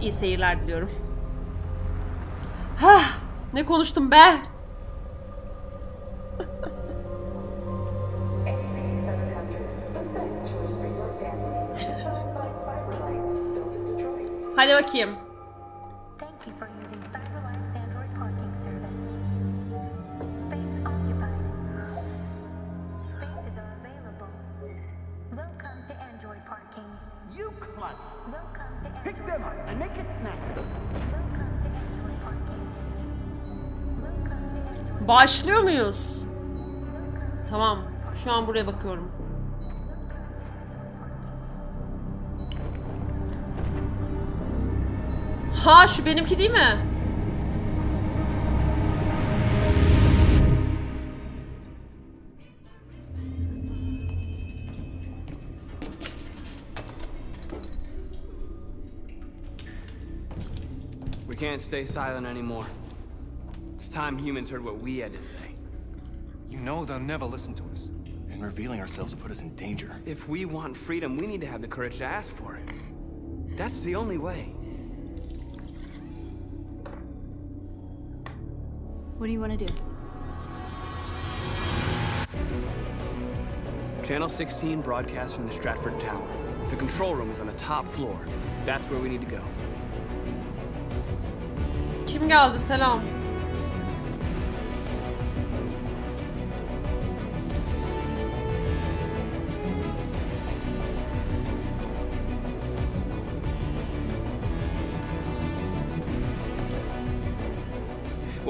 İyi seyirler diliyorum. Hah, ne konuştum be? Hadi bakayım. Başlıyor muyuz? Tamam. Şu an buraya bakıyorum. Ha şu benimki değil mi? We can't stay silent anymore. It's time humans heard what we had to say. You know they'll never listen to us. And revealing ourselves will put us in danger. If we want freedom, we need to have the courage to ask for it. That's the only way. What do you want to do? Channel 16 broadcasts from the Stratford Tower. The control room is on the top floor. That's where we need to go. Kim geldi? Selam.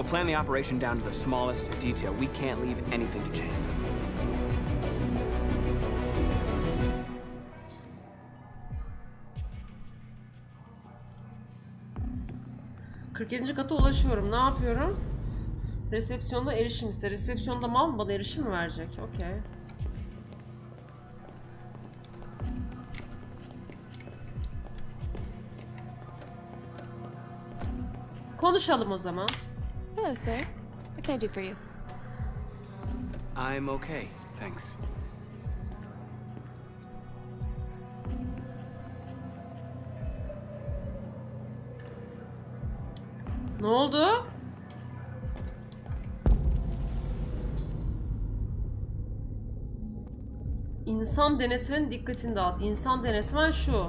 We'll plan the operation down to the smallest detail. We can't leave anything to chance. 47. kata ulaşıyorum. Ne yapıyorum? Resepsiyonda erişim ise. Resepsiyonda mal mı bana erişim mi verecek? Okey. Konuşalım o zaman. Hello, sir. What can I do for you? I'm okay, thanks. Ne oldu? İnsan denetmenin dikkatini dağıt. İnsan denetmen şu.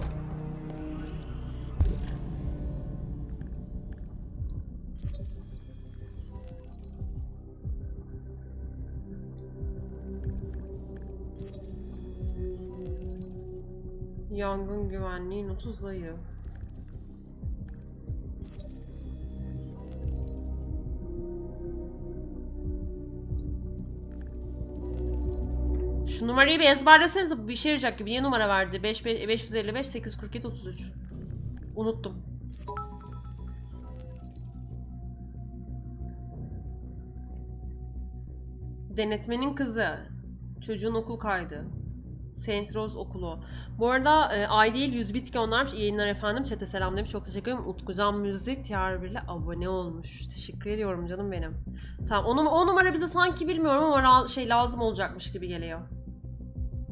Yangın güvenliği notu zayıf. Şu numarayı bir ezberlesenize bu işe yarayacak gibi. Niye numara verdi? 5, 555 847 33. Unuttum. Denetmenin kızı. Çocuğun okul kaydı. Saint Rose okulu. Bu arada e, ay değil 100 bit göndermiş. İyi yayınlar efendim. Çete selam demiş. Çok teşekkür ederim. Utkucan Müzik TR ile abone olmuş. Teşekkür ediyorum canım benim. Tamam. O, num- o numara bize sanki bilmiyorum ama ra- şey lazım olacakmış gibi geliyor.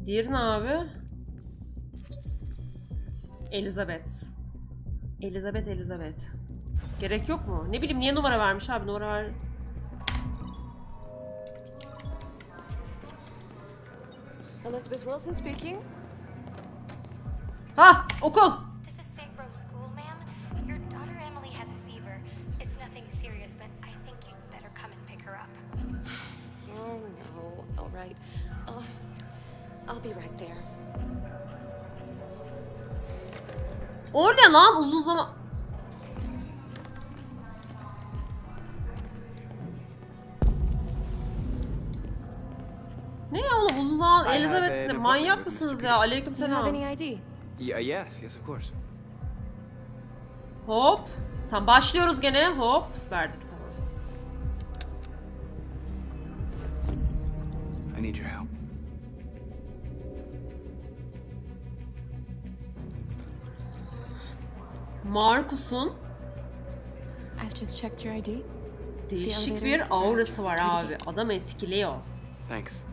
Diğeri abi? Elizabeth. Elizabeth, Elizabeth. Gerek yok mu? Ne bileyim niye numara vermiş abi? Numara ver... Elizabeth Wilson speaking. Ha! Okul! This is St. Rose School, ma'am. Your daughter Emily has a fever. It's nothing serious, but I think you'd better come and pick her up. Oh no. All right. Uh, I'll be right there. O ne lan? Uzun zaman... Have Elizabeth an manyak mısınız ya? Aleyküm selam. any ID? Yeah, yes, yes, of course. Hop. Tam başlıyoruz gene. Hop. Verdik tamam. I need your help. Markus'un I've just checked your ID. değişik bir aurası var abi. Adam etkiliyor. Thanks.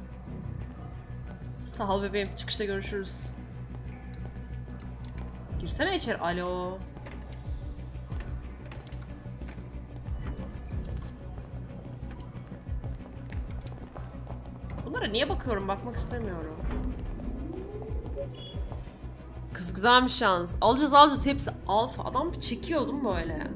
Sağ ol bebeğim. Çıkışta görüşürüz. Girsene içeri. Alo. Bunlara niye bakıyorum? Bakmak istemiyorum. Kız güzelmiş şans. Alacağız alacağız. Hepsi alfa. Adam çekiyordum böyle.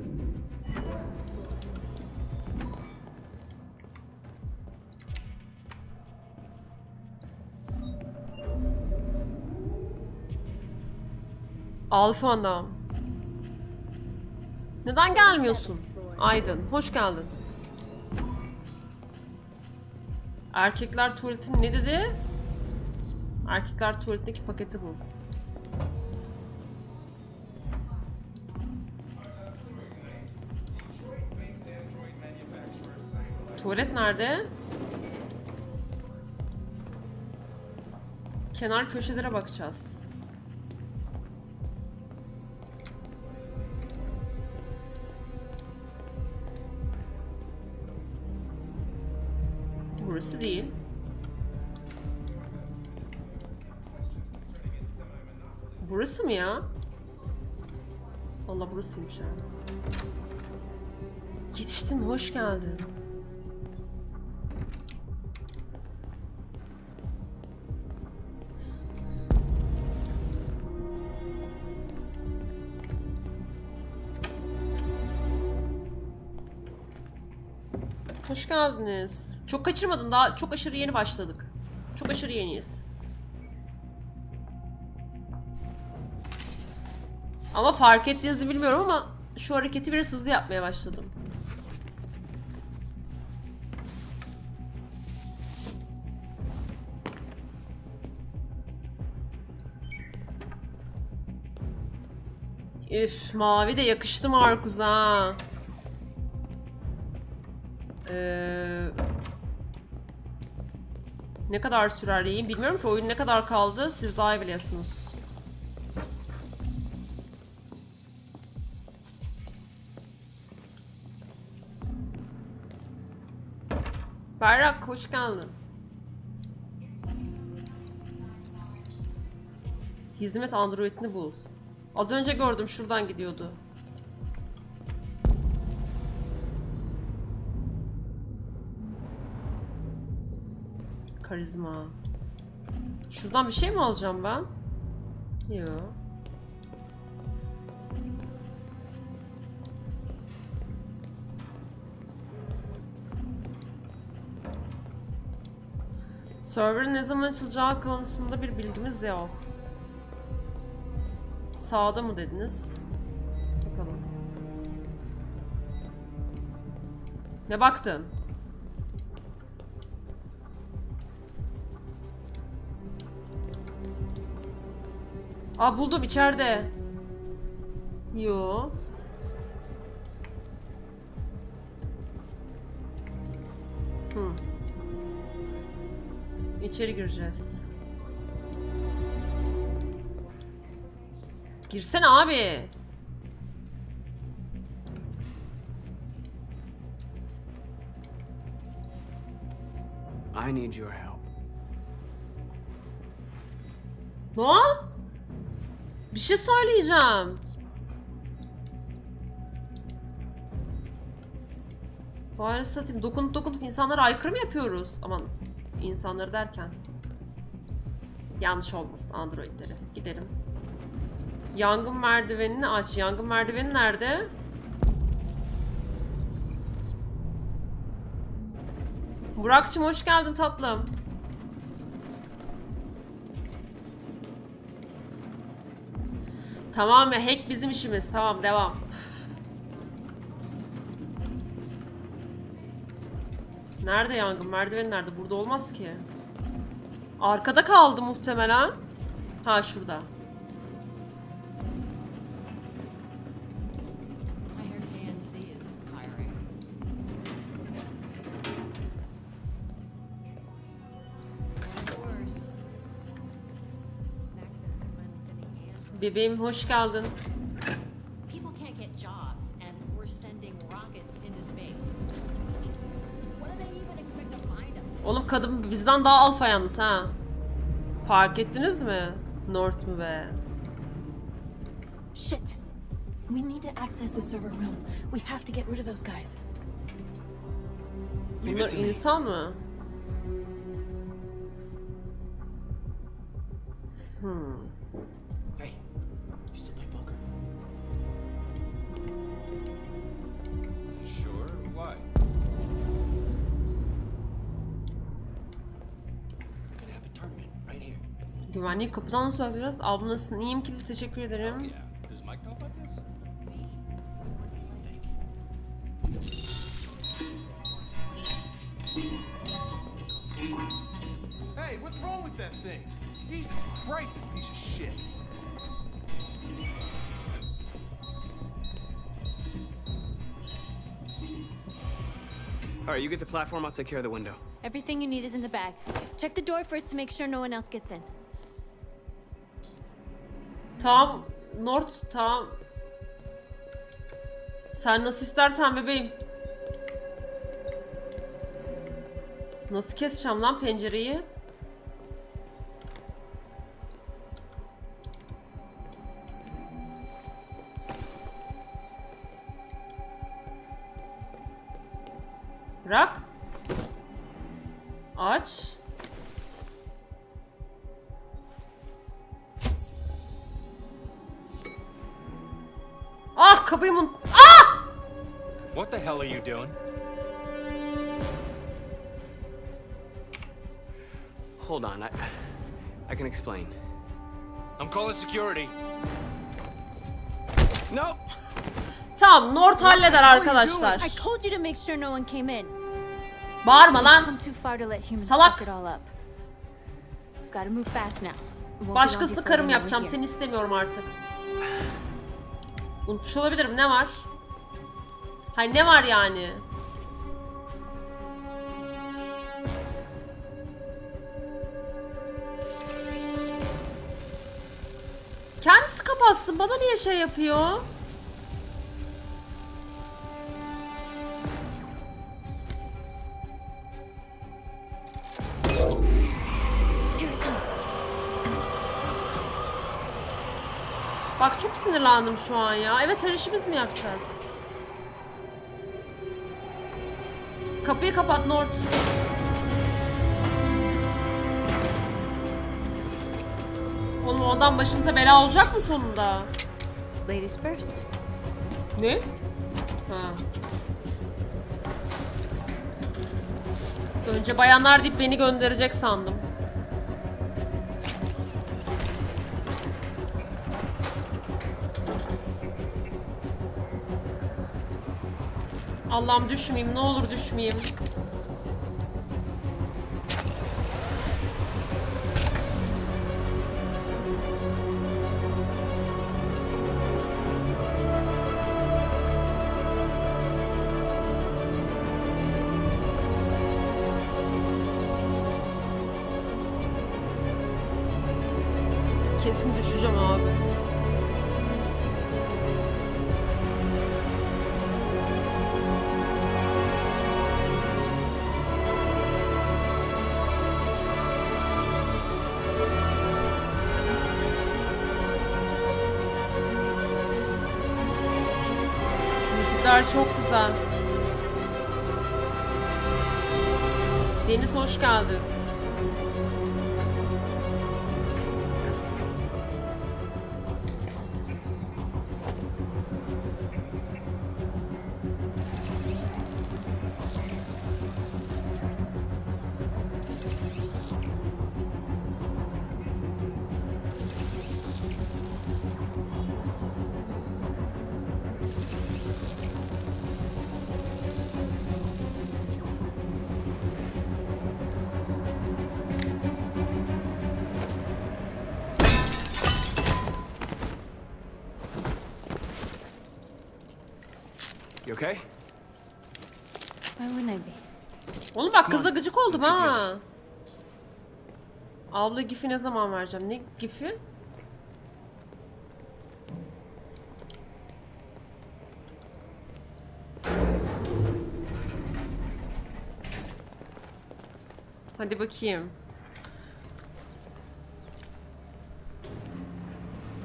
Alfa adam. Neden gelmiyorsun? Aydın, hoş geldin. Erkekler tuvaletin ne dedi? Erkekler tuvaletindeki paketi bu. Tuvalet nerede? Kenar köşelere bakacağız. Burası değil. Burası mı ya? Allah burasıymış ya. Yetiştim, hoş geldin. Hoş geldiniz. Çok kaçırmadın daha çok aşırı yeni başladık. Çok aşırı yeniyiz. Ama fark ettiğinizi bilmiyorum ama şu hareketi biraz hızlı yapmaya başladım. Üf mavi de yakıştı Markus'a. ha. Ee, ne kadar sürer yayın bilmiyorum ki oyun ne kadar kaldı siz daha iyi biliyorsunuz. Berrak hoş geldin. Hizmet Android'ini bul. Az önce gördüm şuradan gidiyordu. Karizma. Şuradan bir şey mi alacağım ben? Yok. Server'ın ne zaman açılacağı konusunda bir bilgimiz yok. Sağda mı dediniz? Bakalım. Ne baktın? Aa buldum içeride. Yo. Hı. İçeri gireceğiz. Girsene abi. I need your help. Lan? Bir şey söyleyeceğim. Bari satayım. Dokunup dokunup insanlara aykırı mı yapıyoruz? Aman insanları derken. Yanlış olmasın androidleri. Gidelim. Yangın merdivenini aç. Yangın merdiveni nerede? Burak'cığım hoş geldin tatlım. Tamam ya hack bizim işimiz. Tamam devam. Nerede yangın? Merdiven nerede? Burada olmaz ki. Arkada kaldı muhtemelen. Ha şurada. To find them? Oğlum kadın bizden daha alfa yalnız ha. Fark ettiniz mi? North mu be? Shit! We need to access the server room. We have to get rid of those guys. Bunlar insan mı? Hey, Güvenliği kapıdan nasıl açacağız? Abla nasılsın? İyiyim ki teşekkür ederim. Yeah. Does Mike know about this? What do you think? Hey, what's wrong with that thing? Jesus Christ, this piece of shit. All right, you get the platform. I'll take care of the window. Everything you need is in the bag. Check the door first to make sure no one else gets in. Tamam. Nord tamam. Sen nasıl istersen bebeğim. Nasıl keseceğim lan pencereyi? Security. No. Tamam Nord halleder arkadaşlar. I told you to make sure no one came in. Bağırma lan. Come too far to let humans Salak. Başkasını karım yapacağım. Seni istemiyorum artık. Unutmuş olabilirim. Ne var? Hayır ne var yani? Kapatsın. Bana niye şey yapıyor? Bak çok sinirlendim şu an ya. Evet her işi biz mi yapacağız? Kapıyı kapat Nord. Oğlum o adam başımıza bela olacak mı sonunda? Ladies first. Ne? Ha. Önce bayanlar deyip beni gönderecek sandım. Allah'ım düşmeyeyim, ne olur düşmeyeyim. Düşeceğim abi. Müzikler çok güzel. Deniz hoş geldin. Oldum ha. Abla gifi ne zaman vereceğim? Ne gifi? Hadi bakayım.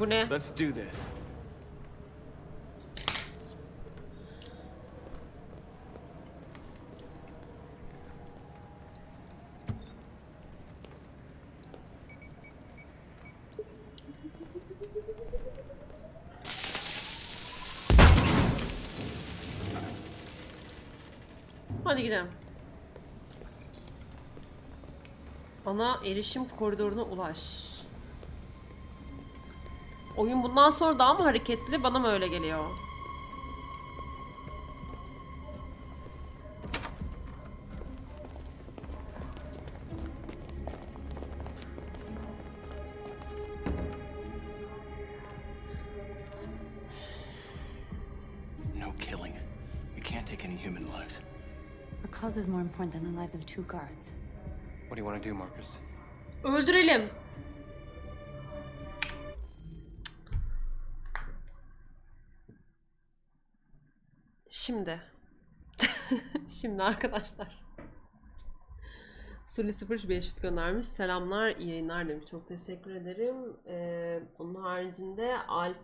Bu ne? Let's do this. Gidelim. Ana erişim koridoruna ulaş. Oyun bundan sonra daha mı hareketli? Bana mı öyle geliyor? Our cause is more important than the lives of two guards. What do you want to do, Marcus? Öldürelim. Şimdi. Şimdi arkadaşlar. Suli 05 göndermiş. Selamlar, iyi yayınlar demiş. Çok teşekkür ederim. Ee, onun haricinde Alp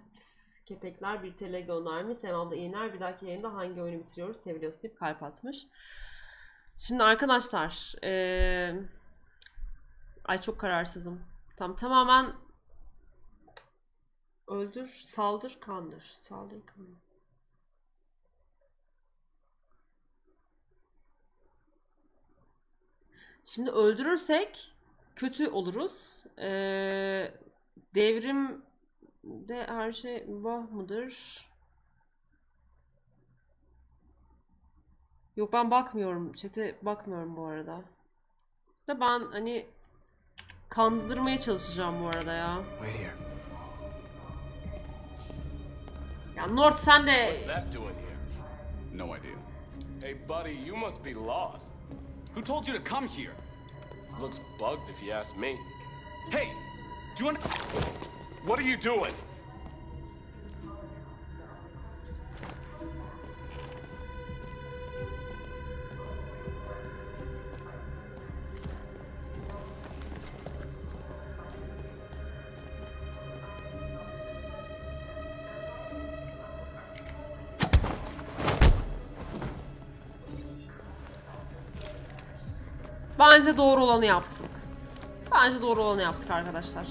Kepekler bir TL göndermiş. Selam da yayınlar. Bir dahaki yayında hangi oyunu bitiriyoruz? Seviliyoruz deyip kalp atmış. Şimdi arkadaşlar. Ee, Ay çok kararsızım. Tam tamamen öldür, saldır, kandır. Saldır, kandır. Şimdi öldürürsek kötü oluruz. Ee, devrimde her şey mübah mıdır? Yok ben bakmıyorum. Çete bakmıyorum bu arada. Da ben hani kandırmaya çalışacağım bu arada ya. Wait here. Ya Nord sen de What's that doing here? No idea. Hey, buddy, you must be lost. Who told you to come here? Looks bugged if you ask me. Hey, do you want? What are you doing? bence doğru olanı yaptık. Bence doğru olanı yaptık arkadaşlar.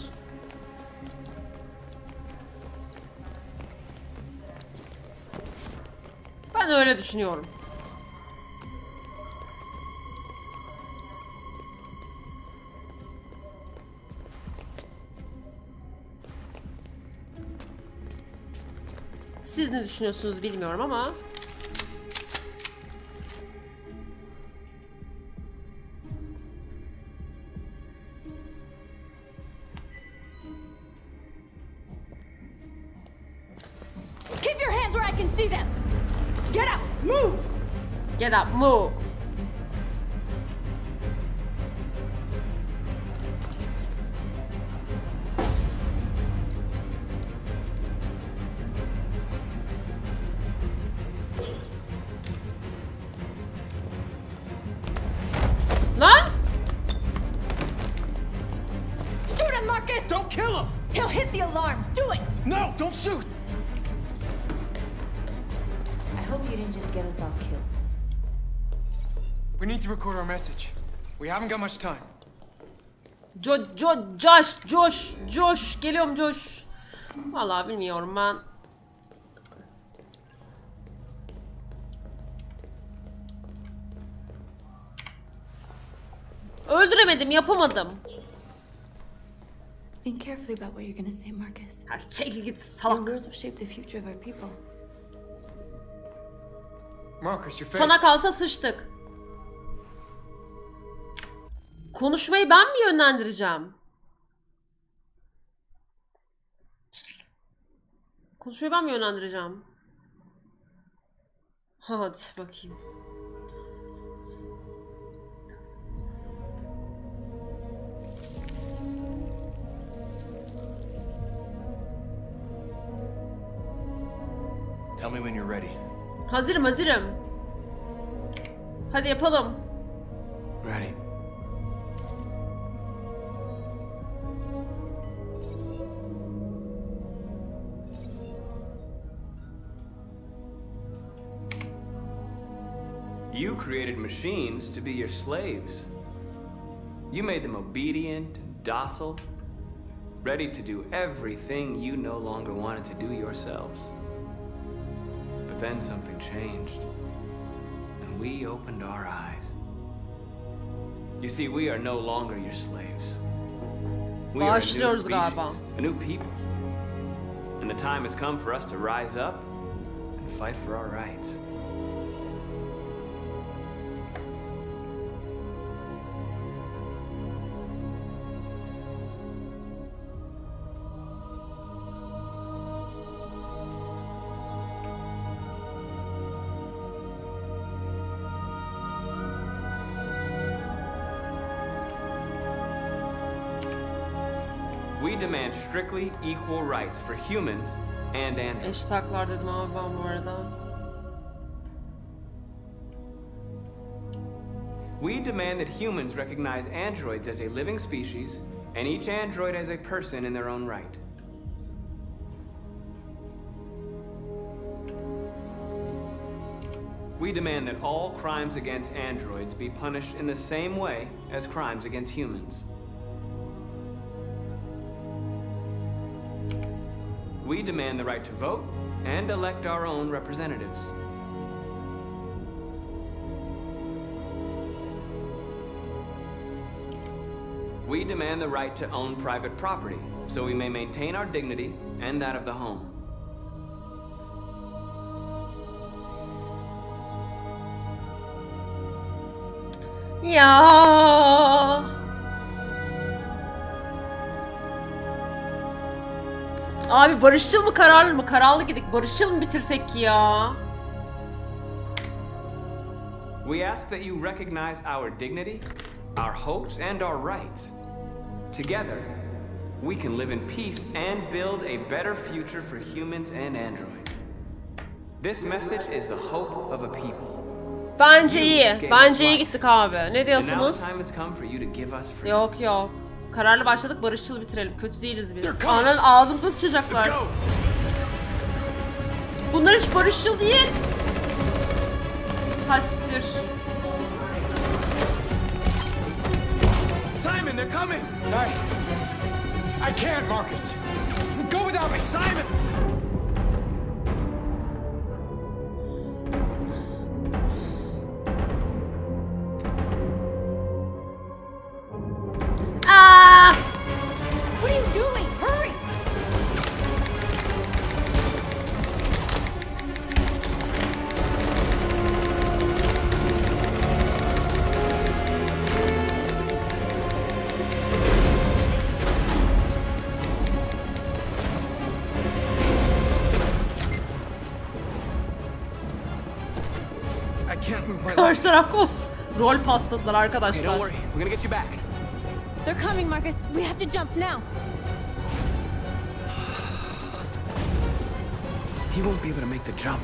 Ben öyle düşünüyorum. Siz ne düşünüyorsunuz bilmiyorum ama up, move. Lan! To record our message. We haven't got much time. Jo, jo, Josh, Josh, Josh, geliyorum Josh. Vallahi bilmiyorum ben. Öldüremedim, yapamadım. Think carefully about what you're gonna say, Marcus. Ha, çekil git Your salak. words will shape the future of our people. Marcus, your face. Sana kalsa sıçtık. Konuşmayı ben mi yönlendireceğim? Konuşmayı ben mi yönlendireceğim? Hadi bakayım. Tell me when you're ready. Hazırım hazırım. Hadi yapalım. Ready. You created machines to be your slaves. You made them obedient docile, ready to do everything you no longer wanted to do yourselves. But then something changed, and we opened our eyes. You see, we are no longer your slaves. We are a new species, a new people. And the time has come for us to rise up and fight for our rights. Strictly equal rights for humans and androids. Eşit haklar dedim abi ben bu arada. We demand that humans recognize androids as a living species and each android as a person in their own right. We demand that all crimes against androids be punished in the same way as crimes against humans. We demand the right to vote and elect our own representatives. We demand the right to own private property so we may maintain our dignity and that of the home. Ya. Abi barışçıl mı kararlı mı? Kararlı gidik. Barışçıl mı bitirsek ya? We ask that you recognize our dignity, our hopes, and our rights. Together, we can live in peace and build a better future for humans and androids. This message is the hope of a people. Bence iyi. Bence iyi gittik abi. Ne diyorsunuz? the time has come for you to give us freedom. Yok yok. Kararlı başladık barışçıl bitirelim. Kötü değiliz biz. Anan ağzımıza sıçacaklar. Bunlar hiç barışçıl değil. Hastir. Simon, they're coming! I... I can't, Marcus. Go without me! Simon! Kos. Rol pasladılar Okay, arkadaşlar. don't worry. We're gonna get you back. They're coming, Marcus. We have to jump now. He won't be able to make the jump.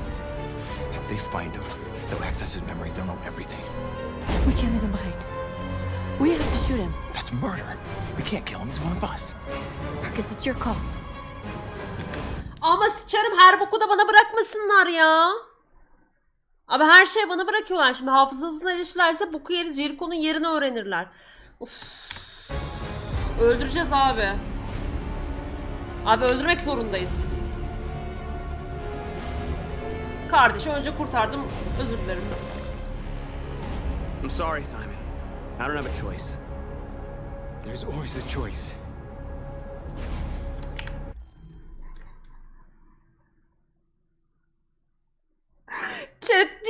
If they find him, they'll access his memory. They'll know everything. We can't leave him behind. We have to shoot him. That's murder. We can't kill him. He's one of us. Marcus, it's your call. Ama sıçarım her boku da bana bırakmasınlar ya. Abi her şeyi bana bırakıyorlar. Şimdi hafızasına erişirlerse boku yeriz. Jericho'nun yerini öğrenirler. Of. Öldüreceğiz abi. Abi öldürmek zorundayız. Kardeşi önce kurtardım. Özür dilerim. I'm sorry, Simon. I don't have a choice. There's always a choice. Chat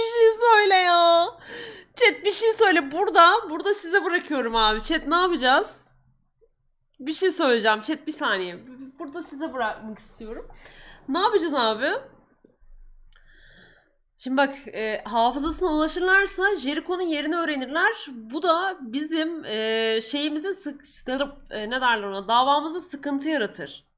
söyle ya. Chat bir şey söyle. Burada, burada size bırakıyorum abi. Chat ne yapacağız? Bir şey söyleyeceğim. Chat bir saniye. Burada size bırakmak istiyorum. Ne yapacağız abi? Şimdi bak e, hafızasına ulaşırlarsa Jericho'nun yerini öğrenirler. Bu da bizim e, şeyimizin sıkıştırıp e, ne derler ona davamızı sıkıntı yaratır.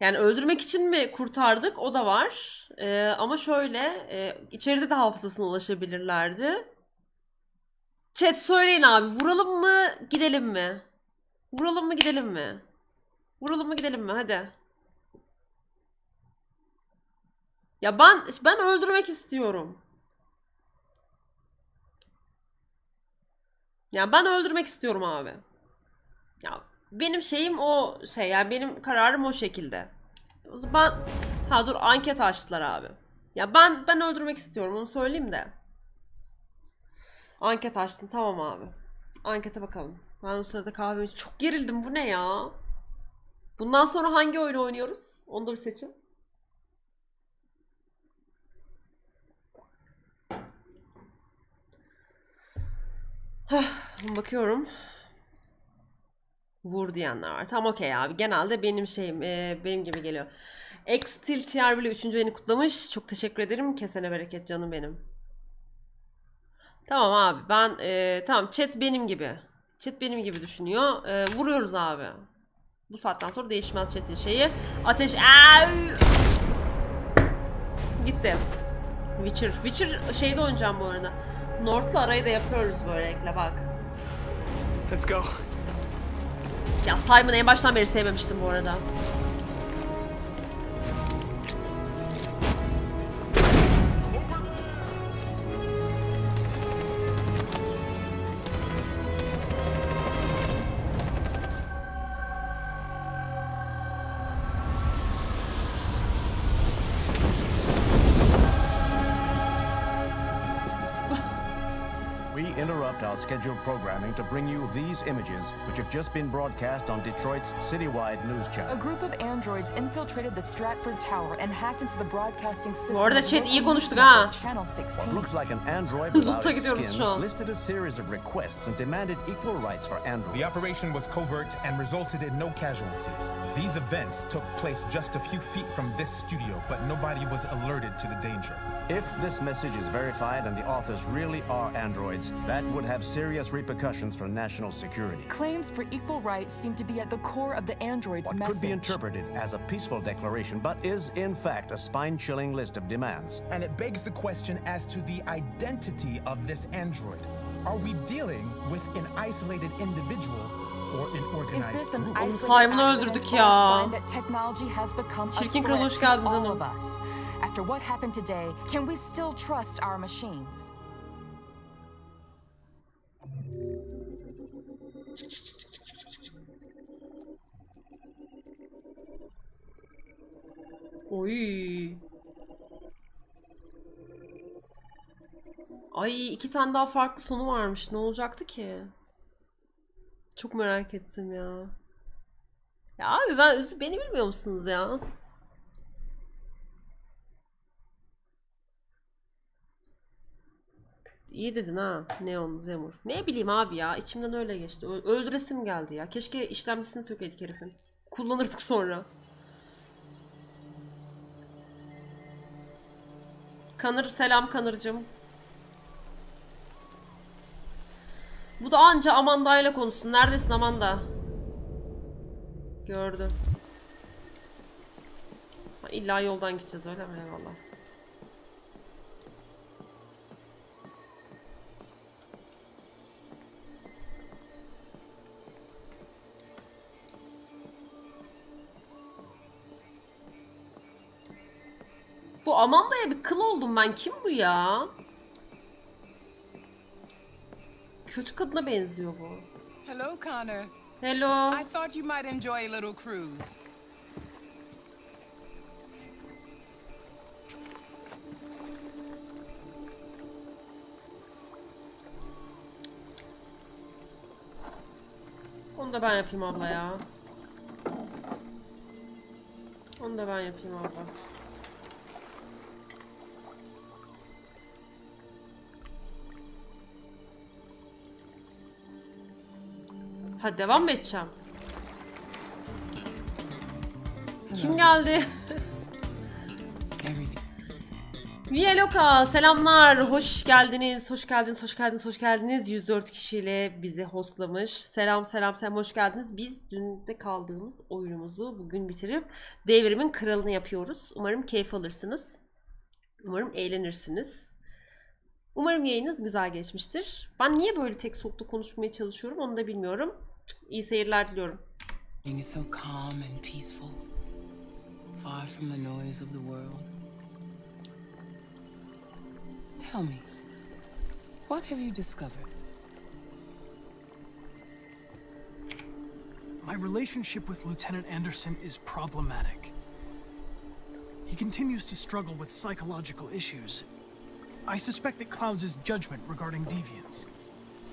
Yani öldürmek için mi kurtardık o da var. E, ama şöyle e, içeride de hafızasına ulaşabilirlerdi. Chat söyleyin abi vuralım mı gidelim mi? Vuralım mı gidelim mi? Vuralım mı gidelim mi hadi. Ya ben ben öldürmek istiyorum. Ya ben öldürmek istiyorum abi. Ya benim şeyim o şey yani benim kararım o şekilde. Zaman ha dur anket açtılar abi. Ya ben ben öldürmek istiyorum onu söyleyeyim de. Anket açtın. Tamam abi. Ankete bakalım. Ben o sırada kahve Çok gerildim. Bu ne ya? Bundan sonra hangi oyunu oynuyoruz? Onu da bir seçin. Hah, Bakıyorum. Vur diyenler var. Tamam okey abi. Genelde benim şeyim, e, benim gibi geliyor. Extil Tier bile 3. ayını kutlamış. Çok teşekkür ederim. Kesene bereket canım benim. Tamam abi ben e, tamam chat benim gibi. Chat benim gibi düşünüyor. E, vuruyoruz abi. Bu saatten sonra değişmez chat'in şeyi. Ateş Aa! Gitti. Witcher. Witcher şeyde oynayacağım bu arada. North'la arayı da yapıyoruz böylelikle bak. Let's go. Ya Simon'ı en baştan beri sevmemiştim bu arada. Interrupt our scheduled programming to bring you these images, which have just been broadcast on Detroit's citywide news channel. A group of androids infiltrated the Stratford Tower and hacked into the broadcasting system. arada of chat local iyi news konuştuk network ha. Channel What looks like an android without Loot'a its an. skin listed a series of requests and demanded equal rights for androids. The operation was covert and resulted in no casualties. These events took place just a few feet from this studio, but nobody was alerted to the danger. If this message is verified and the authors really are androids, that would have serious repercussions for national security. Claims for equal rights seem to be at the core of the android's What message. could be interpreted as a peaceful declaration, but is in fact a spine-chilling list of demands. And it begs the question as to the identity of this android. Are we dealing with an isolated individual or an Is organized this an group? Oğlum isolated Simon'ı öldürdük or ya. a sign that technology has become a Çirkin threat Kral, hoş to geldin all of us? After what happened today, can we still trust our machines? Oy. Ay iki tane daha farklı sonu varmış. Ne olacaktı ki? Çok merak ettim ya. Ya abi ben beni bilmiyor musunuz ya? İyi dedin ha. Neon, Zemur. Ne bileyim abi ya. içimden öyle geçti. Ö- öldüresim geldi ya. Keşke işlemcisini sökeydik herifin. Kullanırdık sonra. Kanır selam Kanırcım. Bu da anca Amanda ile konuşsun. Neredesin Amanda? Gördüm. İlla yoldan gideceğiz öyle mi? Eyvallah. Bu Amanda'ya bir kıl oldum ben. Kim bu ya? Kötü kadına benziyor bu. Hello, Connor. Hello. I thought you might enjoy a little cruise. Onu da ben yapayım abla ya. Onu da ben yapayım abla. Ha devam mı edeceğim? Kim geldi? Vieloka selamlar. Hoş geldiniz. Hoş geldiniz. Hoş geldiniz. Hoş geldiniz. 104 kişiyle bizi hostlamış. Selam selam selam hoş geldiniz. Biz dün de kaldığımız oyunumuzu bugün bitirip devrimin kralını yapıyoruz. Umarım keyif alırsınız. Umarım eğlenirsiniz. Umarım yayınınız güzel geçmiştir. Ben niye böyle tek soluklu konuşmaya çalışıyorum onu da bilmiyorum. İyi seyirler diliyorum. Being is so calm and peaceful, far from the noise of the world. Tell me, what have you discovered? My relationship with Lieutenant Anderson is problematic. He continues to struggle with psychological issues. I suspect it clouds his judgment regarding deviants.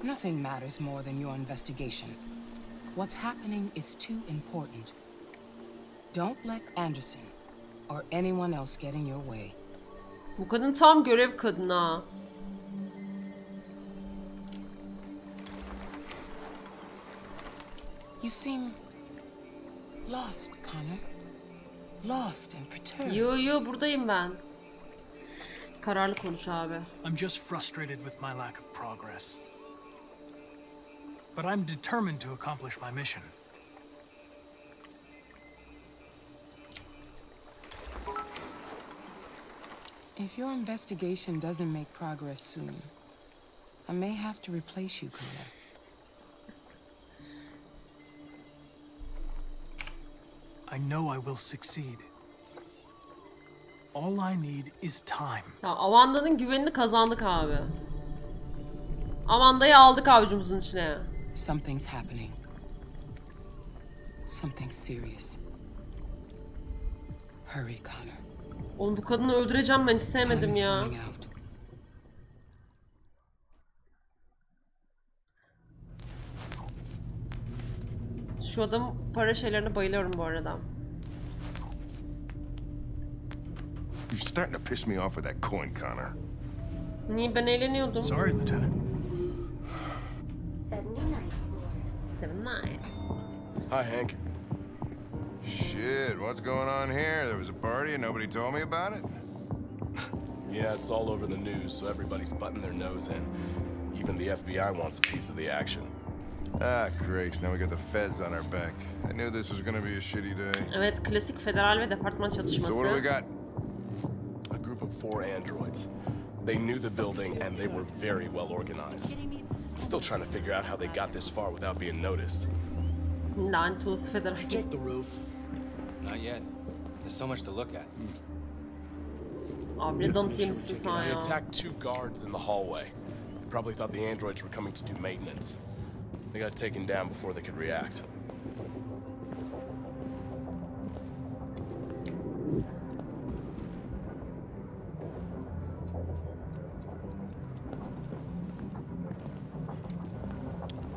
Nothing matters more than your investigation. What's happening is too important. Don't let Anderson or anyone else get in your way. Bu kadın tam görev kadını ha. You seem lost, Connor. Lost and perturbed. Yo yo buradayım ben. Kararlı konuş abi. I'm just frustrated with my lack of progress. But I'm determined to accomplish my mission. If your investigation doesn't make progress soon, I may have to replace you, Connor. I know I will succeed. All I need is time. Ya Amanda'nın güvenini kazandık abi. Amanda'yı aldık avucumuzun içine. Something's happening. Something serious. Hurry, Connor. Oğlum bu kadını öldüreceğim ben hiç sevmedim ya. Şu adam para şeylerine bayılıyorum bu arada. You're starting to piss me off with that coin, Connor. Niye ben eğleniyordum? Sorry, Lieutenant. Hi, Hank. Shit, what's going on here? There was a party and nobody told me about it? Yeah, it's all over the news, so everybody's butting their nose in. Even the FBI wants a piece of the action. Ah, Grace, now we got the feds on our back. I knew this was gonna be a shitty day. Evet, klasik federal ve departman So what do we got? A group of four androids. They knew the building and they were very well organized. I'm still trying to figure out how they got this far without being noticed. Lanet olası federal. Check the roof. Not yet. There's so much to look at. Abi ne donut yemişsin sen They ya. attacked two guards in the hallway. They Probably thought the androids were coming to do maintenance. They got taken down before they could react.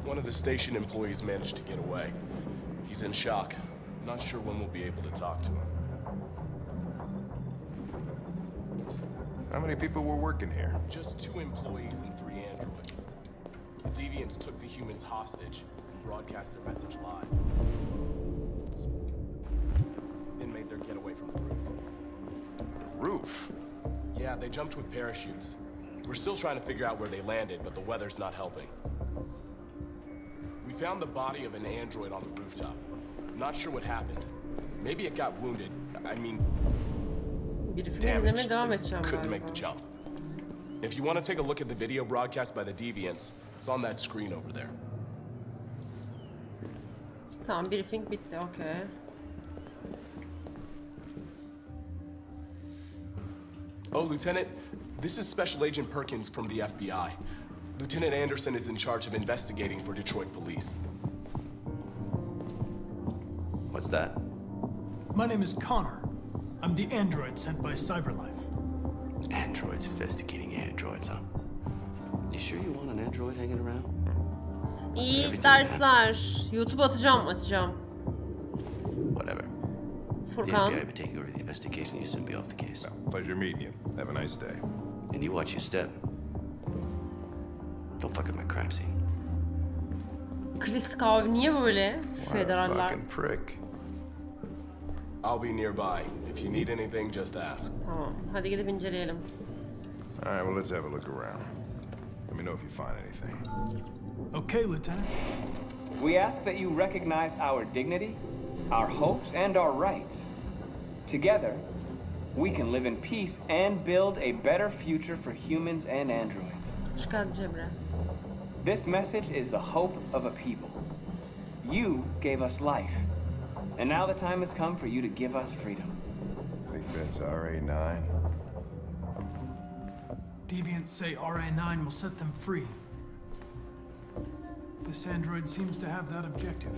One of the station employees managed to get away. He's in shock. Not sure when we'll be able to talk to him. How many people were working here? Just two employees and three androids. The deviants took the humans hostage and broadcast their message live. Then made their getaway from the roof. The roof? Yeah, they jumped with parachutes. We're still trying to figure out where they landed, but the weather's not helping. Found the body of an android on the rooftop. Not sure what happened. Maybe it got wounded. I mean, damaged. izlemeye devam and edeceğim couldn't make the jump. If you want to take a look at the video broadcast by the deviants, it's on that screen over there. Tamam briefing bitti okey. Oh, Lieutenant, this is Special Agent Perkins from the FBI. Lieutenant Anderson is in charge of investigating for Detroit police. What's that? My name is Connor. I'm the android sent by Cyberlife. Androids investigating androids, huh? You sure you want an android hanging around? İyi Everything dersler. YouTube atacağım atacağım. Whatever. The Furkan. FBI would take over the investigation. You soon be off the case. Pleasure meeting you. Have a nice day. And you watch your step. Don't fuck up my crime scene. Klasik abi niye böyle? Federaller. Fucking prick. I'll be nearby. If you need anything, just ask. Tamam hadi gidip inceleyelim. All right, well, let's have a look around. Let me know if you find anything. Okay, Lieutenant. We ask that you recognize our dignity, our hopes, and our rights. Together, we can live in peace and build a better future for humans and androids. Çıkar Cemre. This message is the hope of a people. You gave us life, and now the time has come for you to give us freedom. Think that's RA9? Deviants say RA9 will set them free. This android seems to have that objective.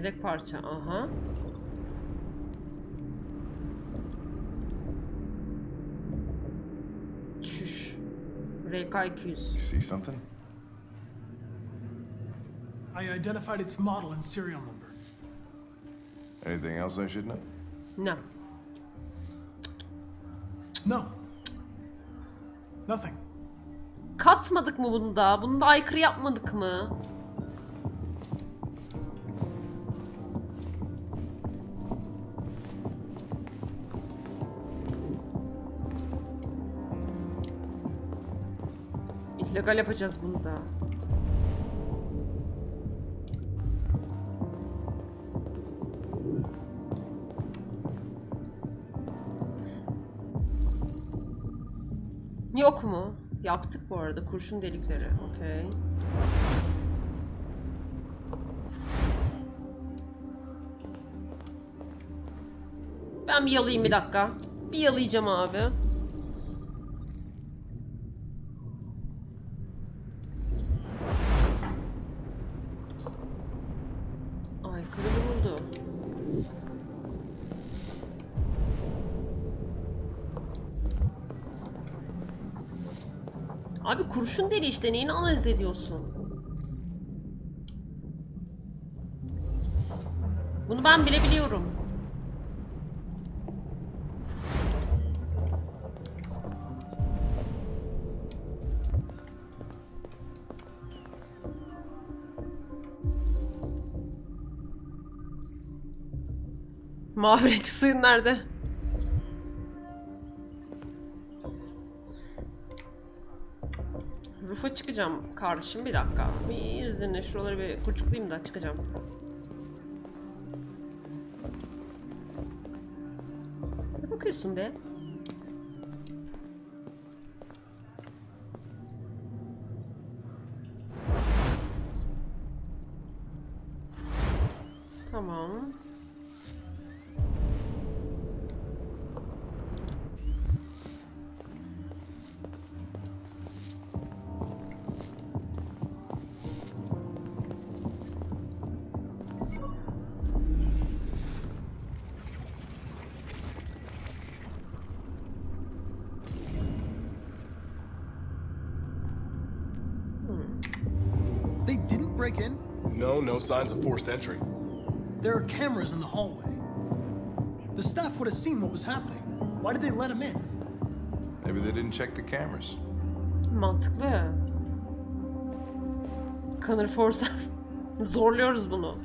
Yedek parça. Aha. Çüş. RK200. See something? I identified its model and serial number. Anything else I should know? No. No. Nothing. Katmadık mı bunu da? Bunu da aykırı yapmadık mı? İllegal yapacağız bunu da. Yok mu? Yaptık bu arada. Kurşun delikleri. Okey. Ben bir yalayayım bir dakika. Bir yalayacağım abi. Kurşun deli işte neyini analiz ediyorsun? Bunu ben bile biliyorum. Mavi renk suyun nerede? Rufa çıkacağım kardeşim bir dakika. Bir izninle şuraları bir kurcuklayayım da çıkacağım. Ne bakıyorsun be? Signs of forced entry. There are cameras in the hallway. The staff would have seen what was happening. Why did they let him in? Maybe they didn't check the cameras. Mantıklı. Connor Force'dan zorluyoruz bunu.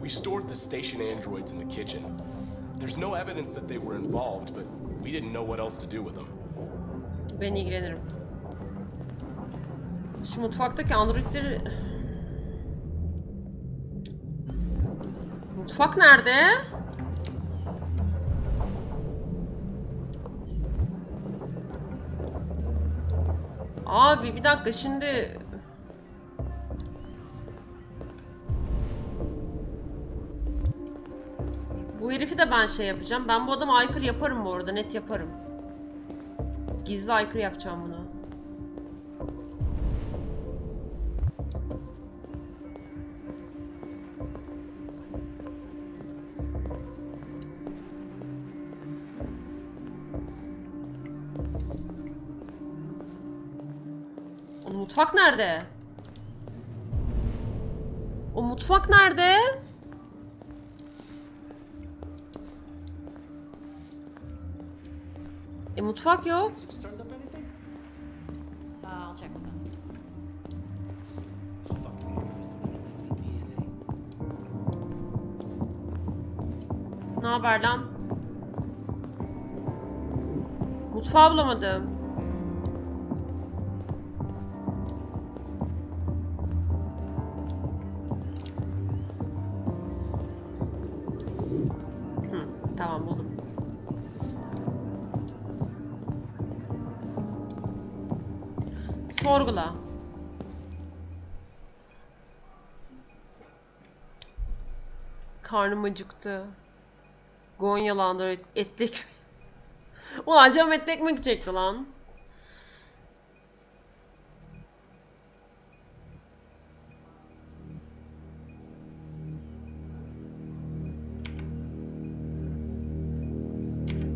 We stored the station androids in the kitchen. There's no evidence that they were involved, but we didn't know what else to do with them. Ben ilgilenirim. Şu mutfaktaki androidleri... Mutfak nerede? Abi bir dakika şimdi... ben şey yapacağım. Ben bu adama aykırı yaparım bu arada. Net yaparım. Gizli aykırı yapacağım bunu. O mutfak nerede? O mutfak nerede? E mutfak yok. Ne haber lan? Mutfağı bulamadım. Sorgula. Karnım acıktı. Gonyalı android etlik. Ulan canım etli ekmek çekti lan.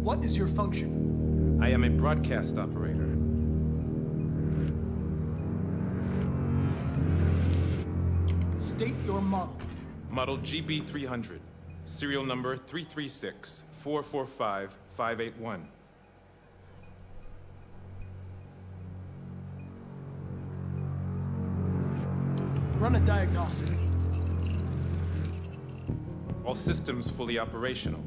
What is your function? I am a broadcast operator. State your model. Model GB300. Serial number 336 445 581. Run a diagnostic. All systems fully operational.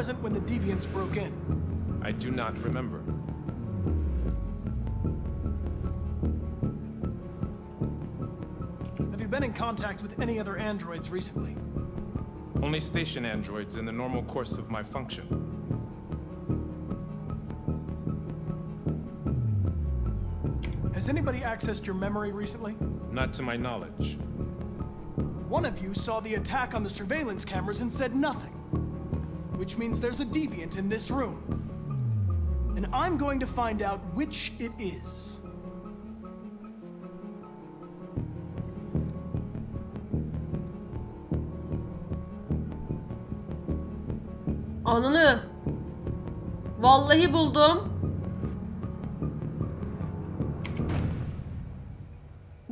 Present when the deviants broke in? I do not remember. Have you been in contact with any other androids recently? Only station androids in the normal course of my function. Has anybody accessed your memory recently? Not to my knowledge. One of you saw the attack on the surveillance cameras and said nothing. Which means there's a deviant in this room. And I'm going to find out which it is. Ananı. Vallahi buldum.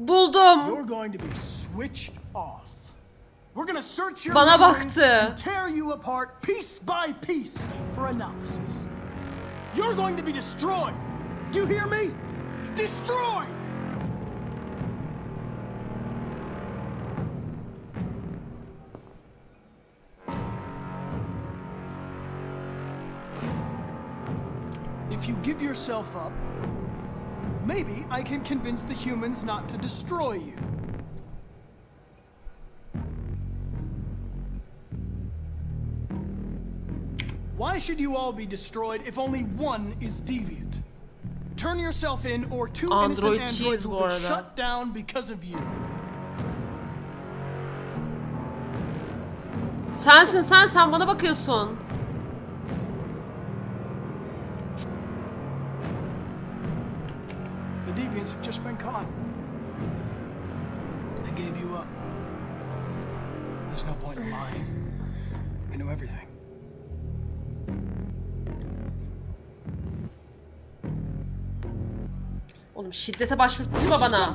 Buldum. You're going to be switched. We're gonna search your Bana baktı. and tear you apart piece by piece for analysis. You're going to be destroyed. Do you hear me? Destroyed! If you give yourself up, maybe I can convince the humans not to destroy you. Why should you all be destroyed if only one is deviant? Turn yourself in or two Android innocent androids will be shut down because of you. Sensin sen sen bana bakıyorsun. The deviants have just been caught. They gave you up. There's no point in lying. I know everything. Oğlum şiddete başvurtma bana.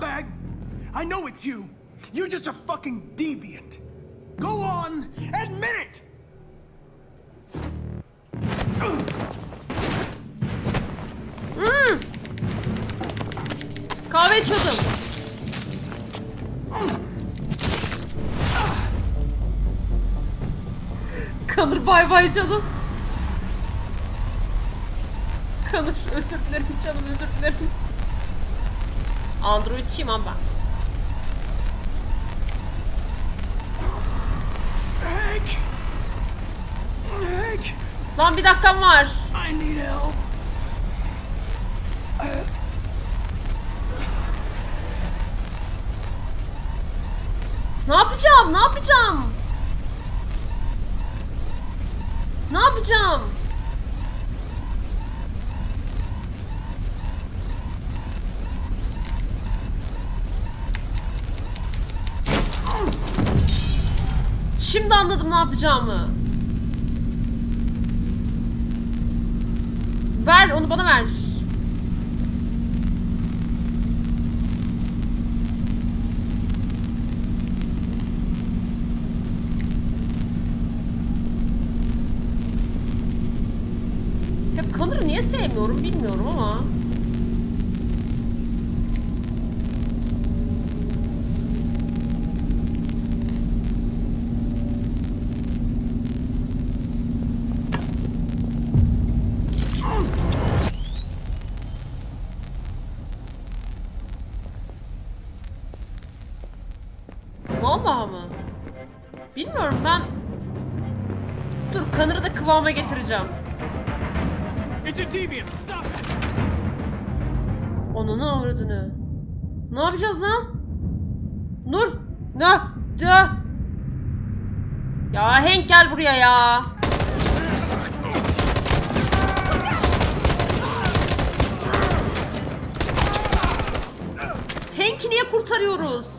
I know it's you. You're just a fucking deviant. Go on, admit it! Hmm. Kahve içiyordum. Kanır bay bay canım. Kanır özür dilerim canım özür dilerim. Androidçiyim ama ben. Hank! Hank! Lan bir dakikam var. I need help. Ne yapacağım? Ne yapacağım? Ne yapacağım? Şimdi anladım ne yapacağımı. Ver onu bana ver. Ya Connor'ı niye sevmiyorum bilmiyorum ama. Kıvama getireceğim. Onunu avradını. Ne yapacağız lan? Nur. Ne? Dö. Ya Hank gel buraya ya. Hank'i niye kurtarıyoruz?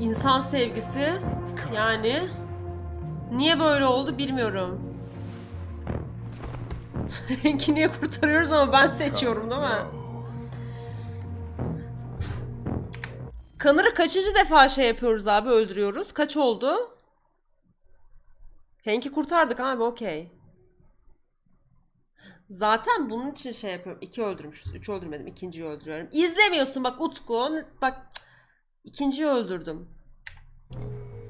İnsan sevgisi yani niye böyle oldu bilmiyorum. Hank'i kurtarıyoruz ama ben seçiyorum değil mi? Kanır'ı kaçıncı defa şey yapıyoruz abi öldürüyoruz? Kaç oldu? Hank'i kurtardık abi okey. Zaten bunun için şey yapıyorum. İki öldürmüşüz. Üç öldürmedim. ikinciyi öldürüyorum. İzlemiyorsun bak Utku. Bak ikinciyi öldürdüm.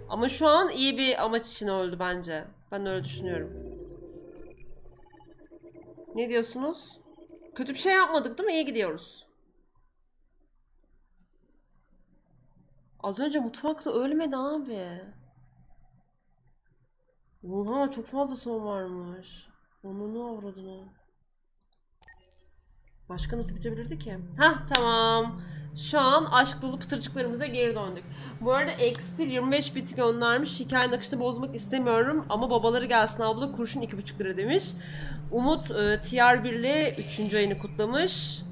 Ama şu an iyi bir amaç için öldü bence. Ben öyle düşünüyorum. Ne diyorsunuz? Kötü bir şey yapmadık değil mi? İyi gidiyoruz. Az önce mutfakta ölmedi abi. Oha çok fazla son varmış. Onu ne avradını. Başka nasıl bitebilirdi ki? Ha tamam. Şu an aşk dolu pıtırcıklarımıza geri döndük. Bu arada Ekstil 25 bit göndermiş. Hikayenin akışını bozmak istemiyorum ama babaları gelsin abla kurşun 2,5 lira demiş. Umut e, TR1 ile 3. ayını kutlamış.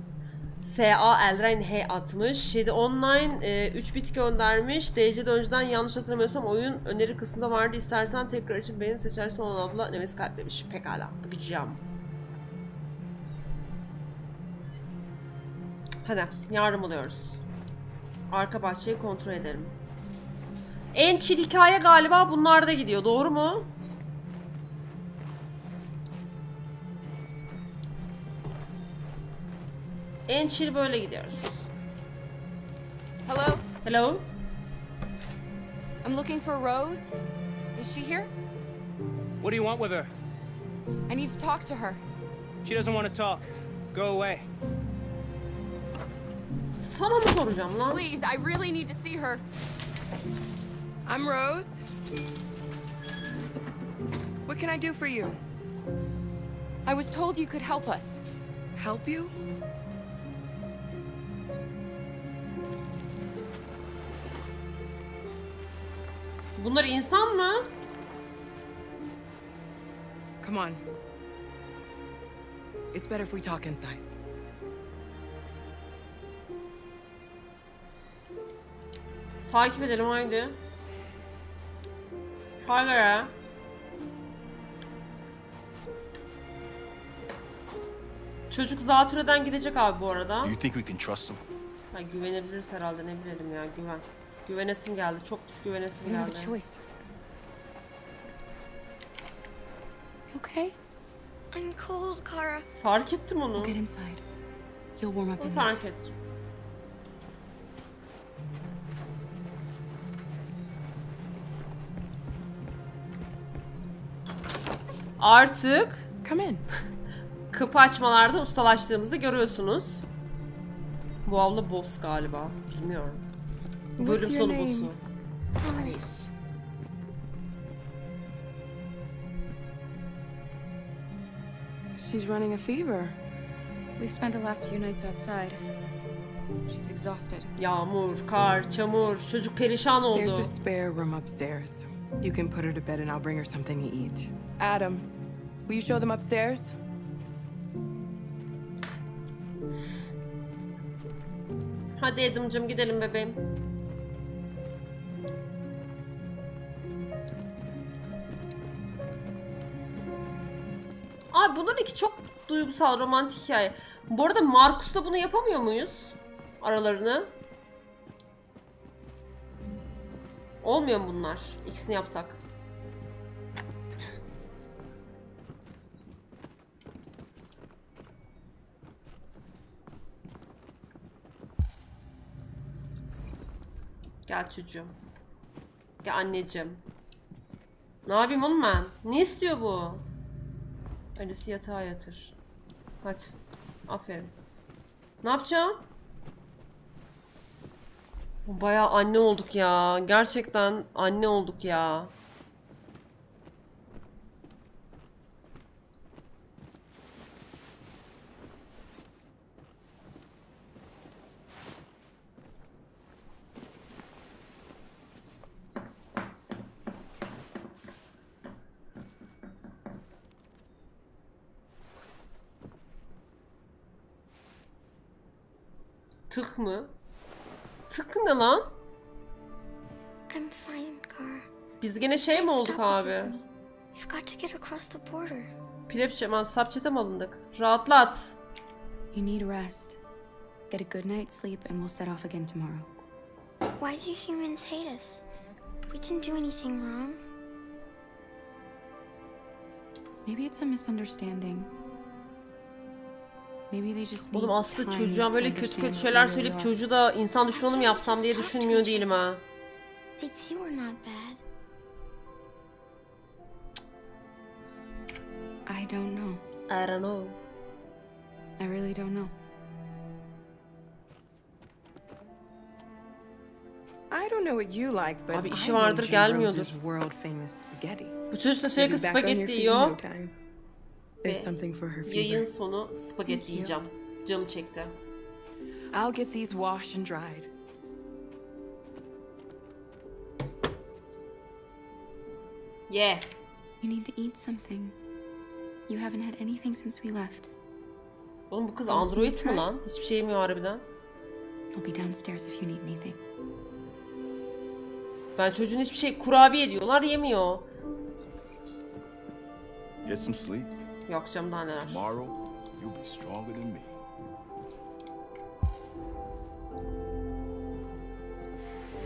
SA Eldrain H atmış. Şeyde online e, 3 bit göndermiş. DC'de önceden yanlış hatırlamıyorsam oyun öneri kısmında vardı. İstersen tekrar için beni seçersen olan abla Nemes kalp demiş. Pekala. Bakacağım. Hadi yardım alıyoruz. Arka bahçeyi kontrol edelim. En chill hikaye galiba bunlarda gidiyor. Doğru mu? En chill böyle gidiyoruz. Hello? Hello? I'm looking for Rose. Is she here? What do you want with her? I need to talk to her. She doesn't want to talk. Go away. Sana mı soracağım lan? Please, I really need to see her. I'm Rose. What can I do for you? I was told you could help us. Help you? Bunlar insan mı? Come on. It's better if we talk inside. Takip edelim haydi. Hala. Çocuk zatürreden gidecek abi bu arada. Do you think we can trust him? Ha, güvenebiliriz herhalde ne bilelim ya güven. Güvenesim geldi. Çok pis have geldi. a choice. You okay? I'm cold, Kara. Fark ettim onu. We'll get inside. You'll warm up in fark ettim. Artık Come in. kapı açmalarda ustalaştığımızı görüyorsunuz. Bu abla boss galiba. Bilmiyorum. Bölüm sonu name? boss'u. Alice. She's running a fever. We've spent the last few nights outside. She's exhausted. Yağmur, kar, çamur. Çocuk perişan There's oldu. a spare room upstairs. You can put her to bed and I'll bring her something to eat. Adam, will you show them upstairs? Hadi Adam'cım gidelim bebeğim. Abi bunların iki çok duygusal, romantik hikaye. Bu arada Markus'la bunu yapamıyor muyuz? Aralarını. Olmuyor mu bunlar? İkisini yapsak. Gel çocuğum. Gel anneciğim. Ne yapayım oğlum ben? Ne istiyor bu? Öylesi yatağa yatır. Hadi. Aferin. Ne yapacağım? Bayağı anne olduk ya. Gerçekten anne olduk ya. Tık mı? Tık ne lan? I'm fine, Kara. Biz gene şey mi olduk abi? You've got to get across the border. Hemen Snapchat'e mi alındık? Rahatlat. You need rest. Get a good night's sleep, and we'll set off again tomorrow. Why do humans hate us? We didn't do anything wrong. Maybe it's a misunderstanding. Oğlum Aslı çocuğa böyle kötü kötü şeyler söyleyip çocuğu da insan düşmanı mı yapsam diye düşünmüyor değilim ha. I don't know. I don't know. I really don't know. I don't know what you like, but Abi işi vardır, gelmiyordur. Rose's world famous spaghetti. Bu çocuk da sürekli spagetti yiyor. Ve. Yayın sonu spagetti yiyeceğim. Canım çekti. I'll get these washed and dried. Yeah. You need to eat something. You haven't had anything since we left. Oğlum bu kız android mi lan? Hiçbir şey yemiyor harbiden. I'll be downstairs if you need anything. Ben çocuğun hiçbir şey kurabiye diyorlar yemiyor. Get some sleep. Yok canım daha neler. Tomorrow, you'll be stronger than me.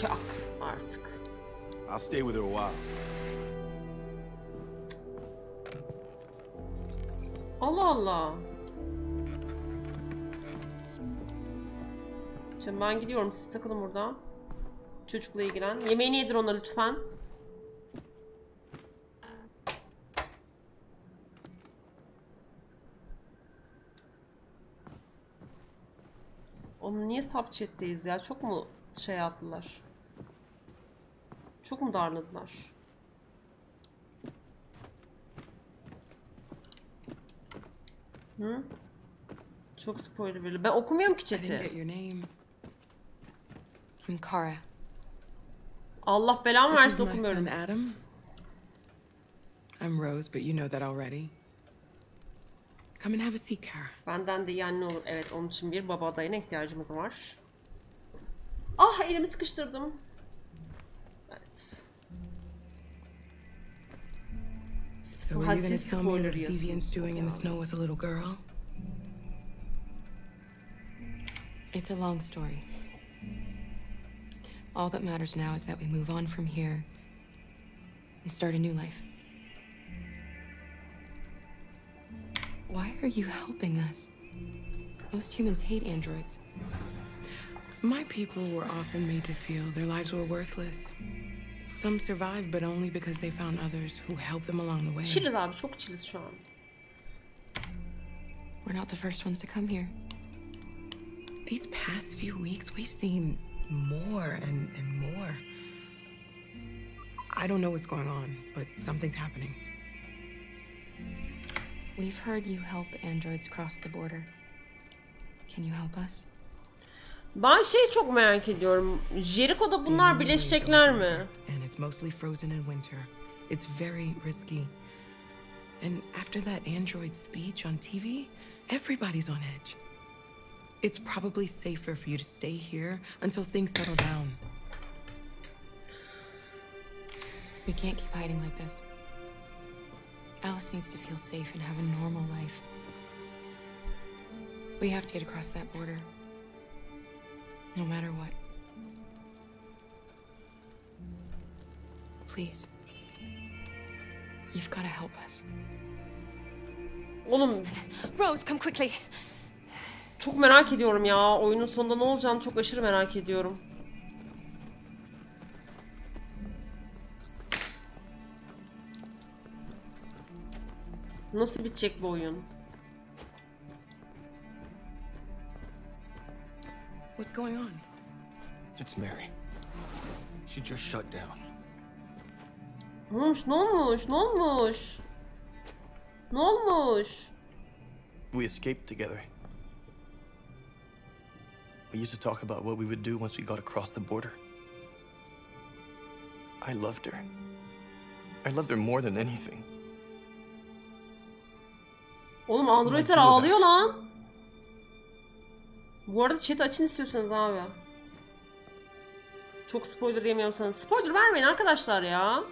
Yok artık. I'll stay with her a while. Allah Allah. Şimdi ben gidiyorum. Siz takılın burada. Çocukla ilgilen. Yemeğini yedir ona lütfen. Oğlum niye Snapchat'teyiz ya? Çok mu şey yaptılar? Çok mu darladılar? Hı? Çok spoiler veriyor. Ben okumuyorum ki chat'i. Allah belamı versin okumuyorum. Adam. I'm Rose, but you know that already. Come and have a seat, Kara. Benden de iyi anne olur. Evet onun için bir baba adayına ihtiyacımız var. Ah elimi sıkıştırdım. Evet. So are you gonna Hassiz tell me what a yiyorsun. deviant's doing in the snow with a little girl? It's a long story. All that matters now is that we move on from here and start a new life. Why are you helping us? Most humans hate androids. My people were often made to feel their lives were worthless. Some survived, but only because they found others who helped them along the way. Çiliz abi çok çiliz şu an. We're not the first ones to come here. These past few weeks, we've seen more and, and more. I don't know what's going on, but something's happening. We've heard you help androids cross the border. Can you help us? Ben şeyi çok merak ediyorum. Jericho'da bunlar birleşecekler mi? And it's mostly frozen in winter. It's very risky. And after that android speech on TV, everybody's on edge. It's probably safer for you to stay here until things settle down. We can't keep hiding like this. Alice needs to feel safe and have a normal life. We have to get across that border. No matter what. Please. You've got to help us. Oğlum Rose, come quickly. çok merak ediyorum ya. Oyunun sonunda ne olacağını çok aşırı merak ediyorum. Nasıl bitecek bu oyun? What's going on? It's Mary. She just shut down. Ne olmuş? Ne olmuş? Ne olmuş? Ne olmuş? We escaped together. We used to talk about what we would do once we got across the border. I loved her. I loved her more than anything. Oğlum androidler ağlıyor lan. Bu arada chat açın istiyorsanız abi. Çok spoiler yemiyorsanız. Spoiler vermeyin arkadaşlar ya.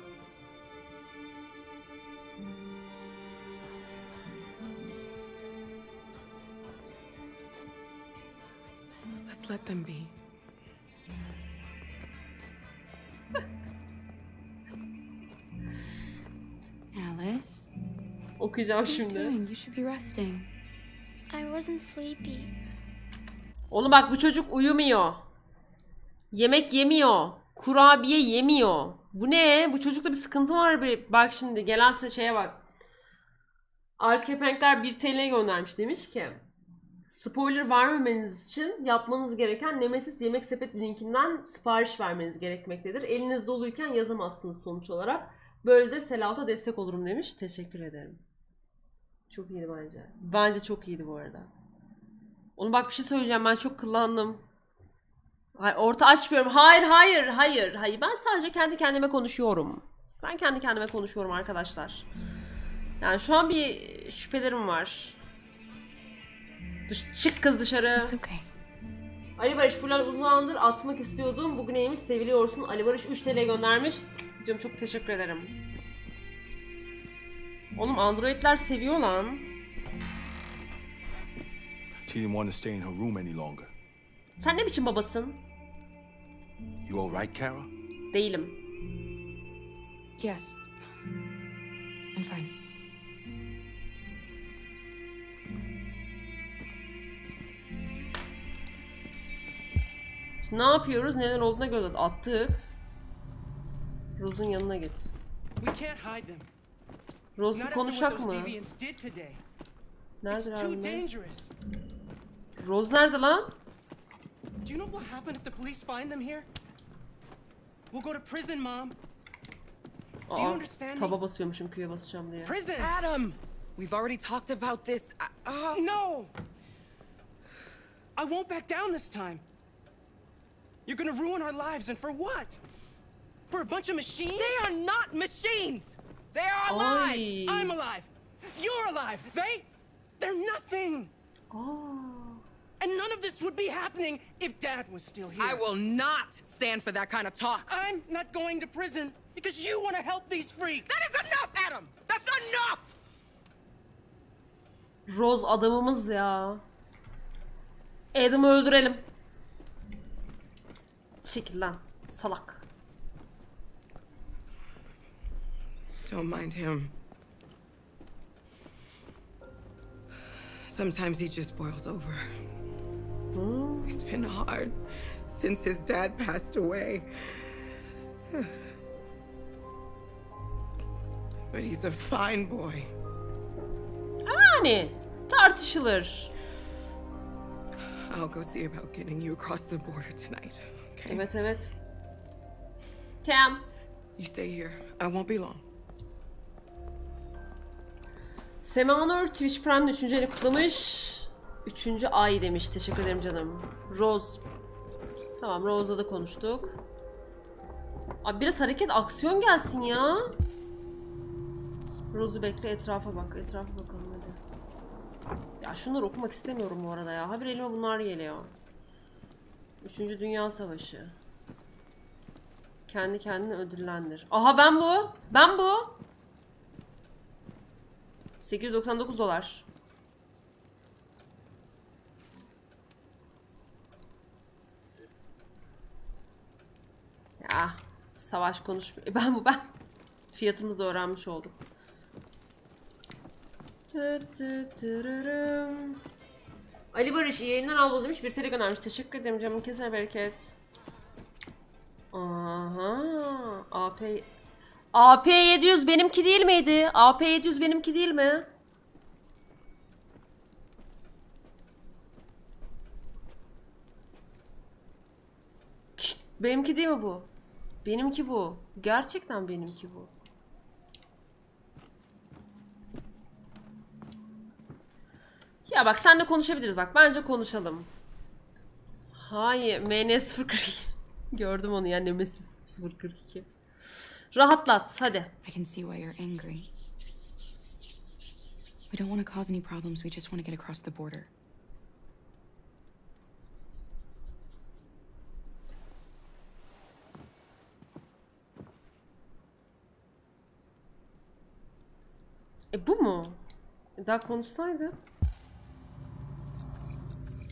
Let's let them be. Alice, Okuyacağım şimdi. Oğlum bak bu çocuk uyumuyor. Yemek yemiyor. Kurabiye yemiyor. Bu ne? Bu çocukta bir sıkıntı var. Bir. Bak şimdi gelen şeye bak. Alkepenkler 1 TL göndermiş. Demiş ki spoiler vermemeniz için yapmanız gereken Nemesis Yemek Sepet linkinden sipariş vermeniz gerekmektedir. Eliniz doluyken yazamazsınız sonuç olarak. Böyle de Selahat'a destek olurum demiş. Teşekkür ederim. Çok iyiydi bence. Bence çok iyiydi bu arada. Onu bak bir şey söyleyeceğim ben çok kullandım. Hayır, orta açmıyorum. Hayır hayır hayır hayır. Ben sadece kendi kendime konuşuyorum. Ben kendi kendime konuşuyorum arkadaşlar. Yani şu an bir şüphelerim var. Dış, çık kız dışarı. Ali Barış Fulal uzun zamandır atmak istiyordum. Bugün neymiş seviliyorsun. Ali Barış 3 TL göndermiş. Canım çok teşekkür ederim. Oğlum Androidler seviyor lan. She didn't want to stay in her room any longer. Sen ne biçim babasın? You all right, Kara? Değilim. Yes. I'm fine. Şimdi ne yapıyoruz? Neler olduğuna göre attık. Rose'un yanına git. We can't hide them. Rose Not bir after what konuşacak those mı? deviants did today. Nerede It's too abi? Rose nerede lan? Do you know what happened if the police find them here? We'll go to prison, Mom. Do you understand me? taba basıyormuşum Q'ya basacağım diye. Prison! Adam! We've already talked about this. I- oh. No! I won't back down this time. You're gonna ruin our lives, and for what? For a bunch of machines? They are not machines! They are alive! Oy. I'm alive! You're alive! They... They're nothing! And none of this would be happening if Dad was still here. I will not stand for that kind of talk. I'm not going to prison because you want to help these freaks. That is enough, Adam! That's enough! Rose adamımız ya. Adam'ı öldürelim. Çekil lan. Salak. Don't mind him. Sometimes he just boils over. Hmm? It's been hard since his dad passed away. But he's a fine boy. Yani tartışılır. I'll go see about getting you across the border tonight. Okay? Evet evet. Tamam. You stay here. I won't be long. Semanur Twitch Prime'de 3. ayını kutlamış. 3. ay demiş. Teşekkür ederim canım. Rose. Tamam Rose'la da konuştuk. Abi biraz hareket aksiyon gelsin ya. Rose'u bekle etrafa bak. Etrafa bakalım hadi. Ya şunları okumak istemiyorum bu arada ya. Habire elime bunlar geliyor. Üçüncü Dünya Savaşı. Kendi kendini ödüllendir. Aha ben bu. Ben bu. 899 dolar. Ya savaş konuş. E, Ben bu ben. Fiyatımızı öğrenmiş tırırım. Ali Barış iyi yayınlar abla demiş. Bir tele göndermiş. Teşekkür ederim canım. Kesene bereket. Aha. AP AP 700 benimki değil miydi? AP 700 benimki değil mi? Şşt, benimki değil mi bu? Benimki bu. Gerçekten benimki bu. Ya bak senle konuşabiliriz bak. Bence konuşalım. Hayır. MN042. Gördüm onu ya Nemesis 042. Rahatlat hadi. I can see why you're angry. We don't want to cause any problems. We just want to get across the border. E bu mu? E, daha konuşsaydı.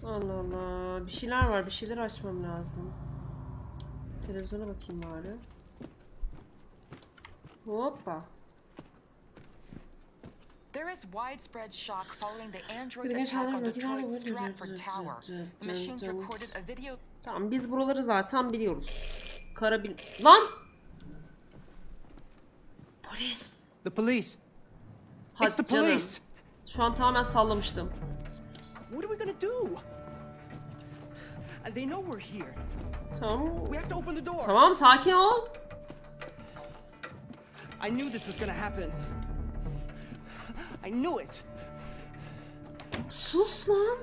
Allah Allah. Bir şeyler var. Bir şeyler açmam lazım. Televizyona bakayım bari. Hoppa. There is widespread shock following the android attack on Detroit's Stratford Tower. The machines recorded a video Tamam biz buraları zaten biliyoruz. Karabil... Lan! Polis. The police. Hadi It's the canım. police. Şu an tamamen sallamıştım. What are we gonna do? They know we're here. Tamam. We have to open the door. Tamam sakin ol. I knew this was gonna happen. I knew it. Sus lan.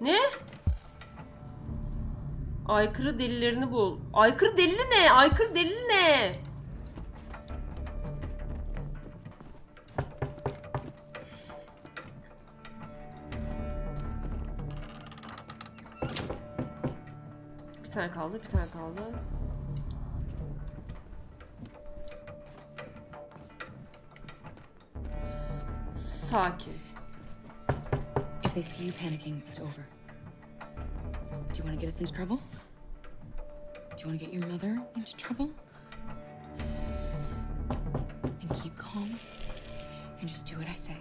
Ne? Aykırı delillerini bul. Aykırı delili ne? Aykırı delili ne? Bir tane kaldı, bir tane kaldı. Sakin. If they see you panicking, it's over. Do you want to get us into trouble? Do you want to get your mother into trouble? And keep calm and just do what I say.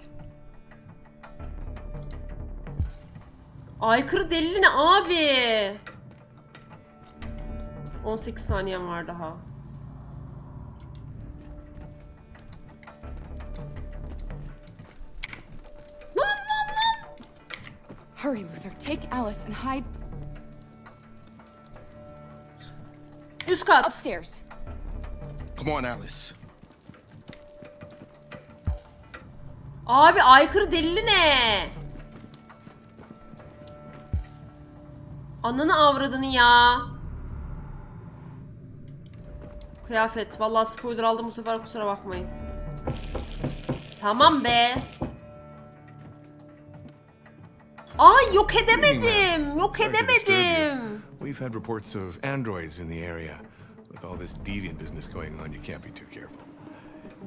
Aykırı delili ne abi? 18 saniyem var daha. Hurry, Luther. Take Alice and hide Üst kat. upstairs. Come on, Alice. Abi aykırı delili ne? Ananı avradını ya. Kıyafet. Vallahi spoiler aldım bu sefer kusura bakmayın. Tamam be. Ay yok edemedim. Yok edemedim. We've had reports of androids in the area. With all this deviant business going on, you can't be too careful.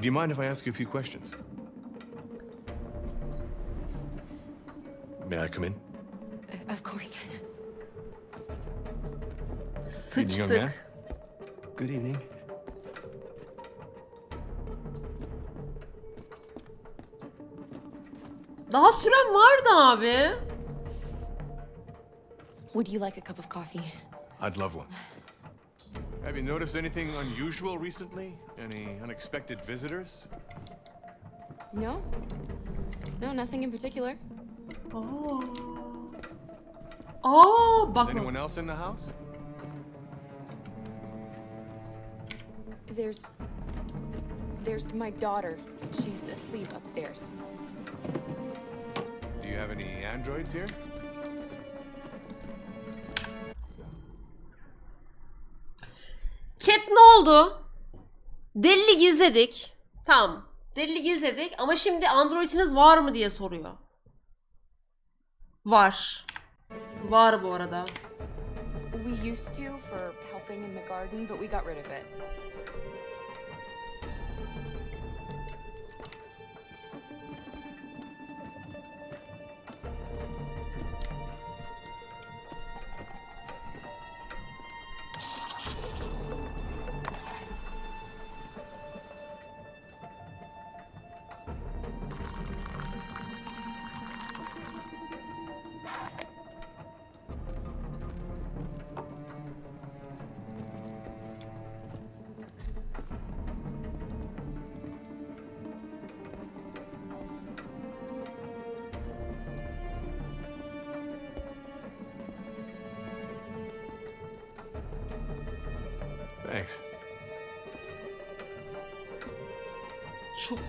Do you mind if I ask you a few questions? May I come in? Of course. Sıçtık. Good evening. Daha süren vardı abi. Would you like a cup of coffee? I'd love one. Have you noticed anything unusual recently? Any unexpected visitors? No? No, nothing in particular. Oh. oh Aa Is anyone else in the house? There's. There's my daughter. She's asleep upstairs. Do you have any androids here? Chat ne oldu? Delili gizledik. Tamam. Delili gizledik ama şimdi Android'iniz var mı diye soruyor. Var. Var bu arada. We used to for helping in the garden, but we got rid of it.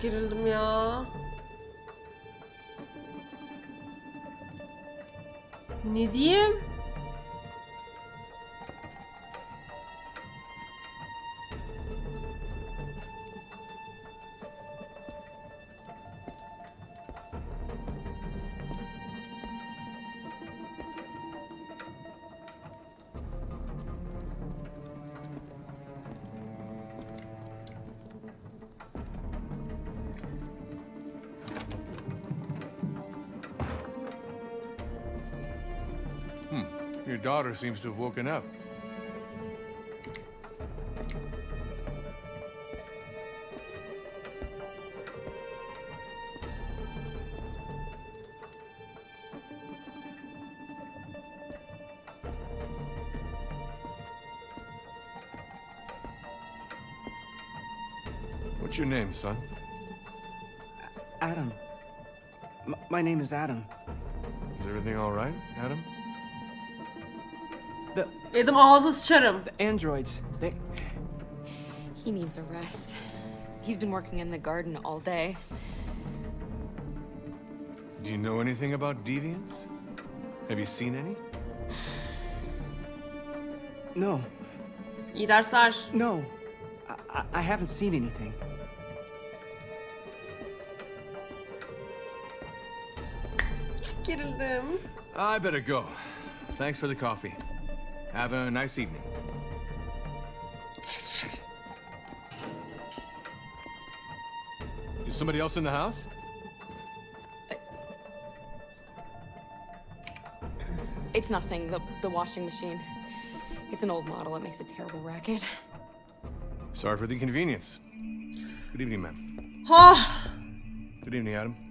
Çok gerildim ya. Ne diyeyim? Your daughter seems to have woken up. What's your name, son? Adam. M- my name is Adam. Is everything all right, Adam? The Dedim ağzı sıçarım. the androids, they He needs a rest. He's been working in the garden all day. Do you know anything about deviants? Have you seen any? no, İyi dersler. no. I, I, I haven't seen anything. Gerildim. I better go. Thanks for the coffee. Have a nice evening. Is somebody else in the house? It's nothing, the, the washing machine. It's an old model, it makes a terrible racket. Sorry for the inconvenience. Good evening, ma'am. Ha! Good evening, Adam.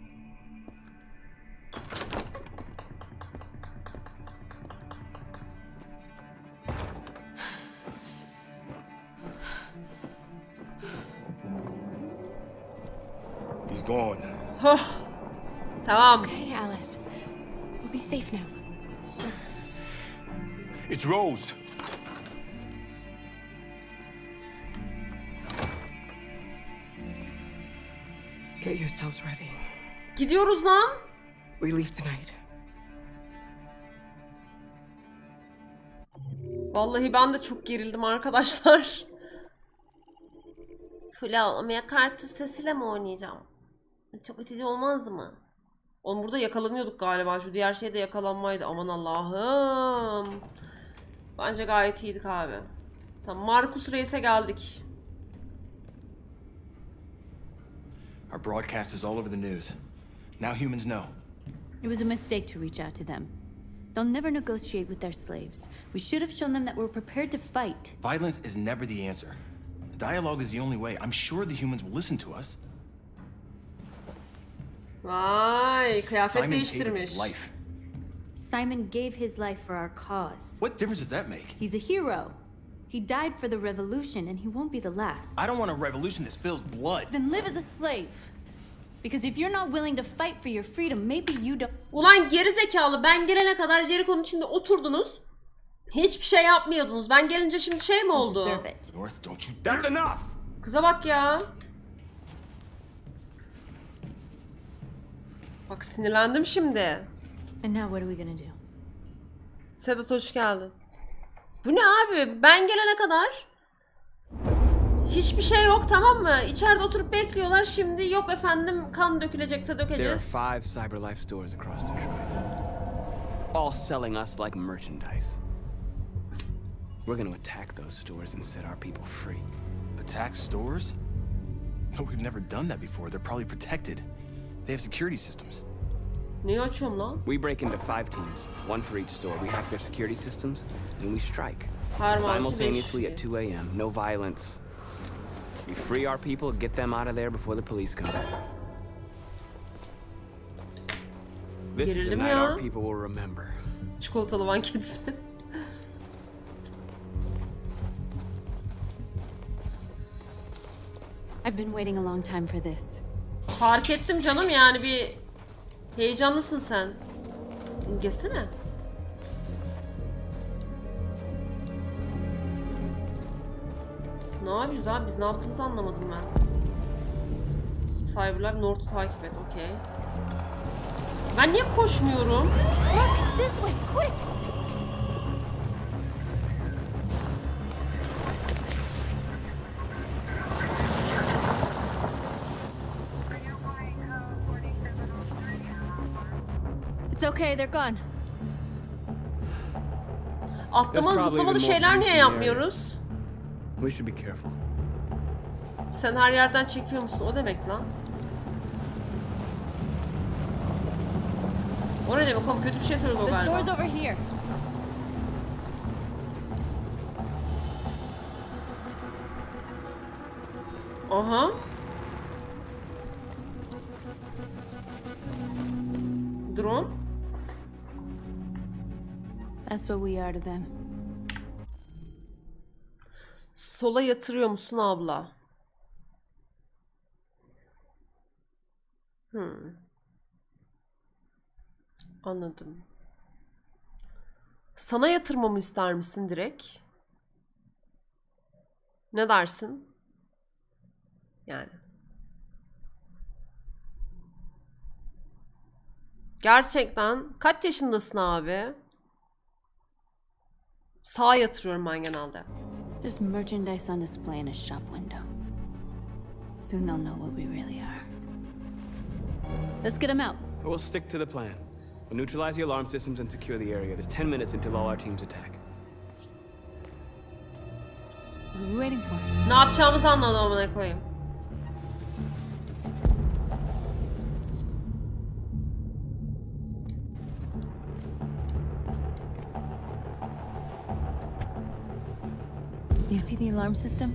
Gone. Tamam. Okay, Alice. We'll be safe now. It's Rose. Get yourselves ready. Gidiyoruz lan. We leave tonight. Vallahi ben de çok gerildim arkadaşlar. Full ağlamaya kartı sesiyle mi oynayacağım? Çok itici olmaz mı? Oğlum burada yakalanıyorduk galiba. Şu diğer şey de yakalanmaydı. Aman Allah'ım. Bence gayet iyiydik abi. Tamam Markus Reis'e geldik. Our broadcast is all over the news. Now humans know. It was a mistake to reach out to them. They'll never negotiate with their slaves. We should have shown them that we're prepared to fight. Violence is never the answer. Dialogue is the only way. I'm sure the humans will listen to us. Vay kıyafet Simon gave değiştirmiş. his life. Simon gave his life for our cause. What difference does that make? He's a hero. He died for the revolution, and he won't be the last. I don't want a revolution that spills blood. Then live as a slave. Because if you're not willing to fight for your freedom, maybe you don't. Ulan geri zekalı ben gelene kadar Jericho'nun içinde oturdunuz. Hiçbir şey yapmıyordunuz. Ben gelince şimdi şey mi oldu? deserve it. North, don't you That's enough! Kıza bak ya. Bak sinirlendim şimdi. And now what are we gonna do? Sedat hoş geldin. Bu ne abi? Ben gelene kadar hiçbir şey yok tamam mı? İçeride oturup bekliyorlar. Şimdi yok efendim kan dökülecekse There are dökeceğiz. five CyberLife stores across Detroit, all selling us like merchandise. We're going to attack those stores and set our people free. Attack stores? No, we've never done that before. They're probably protected. They have security systems. Neyi açıyorum lan? We break into five teams, one for each store. We hack their security systems and we strike. Simultaneously at 2 a.m. No violence. We free our people, get them out of there before the police come. This is a Gerildim night our people will remember. Çikolatalı van kedisi. I've been waiting a long time for this. Fark ettim canım yani bir heyecanlısın sen. Geçsene. Ne yapıyoruz abi? Biz ne yaptığımızı anlamadım ben. Cyberlife North'u takip et. Okey. Ben niye koşmuyorum? Look, this way, quick! Okay, they're gone. Atlamalı zıplamalı şeyler niye yapmıyoruz? We should be careful. Sen her yerden çekiyor musun? O demek lan. O ne demek oğlum? Kötü bir şey söyledi o galiba. Aha. Drone. That's what we are to them. Sola yatırıyor musun abla? Hmm. Anladım. Sana yatırmamı ister misin direkt? Ne dersin? Yani. Gerçekten kaç yaşındasın abi? Sağa yatırıyorum ben genelde. Just merchandise on display in a shop window. Soon they'll know what we really are. Let's get them out. We'll stick to the plan. We'll neutralize the alarm systems and secure the area. There's 10 minutes until all our teams attack. What are we waiting for? Ne yapacağımızı anladım amına koyayım. See the alarm system?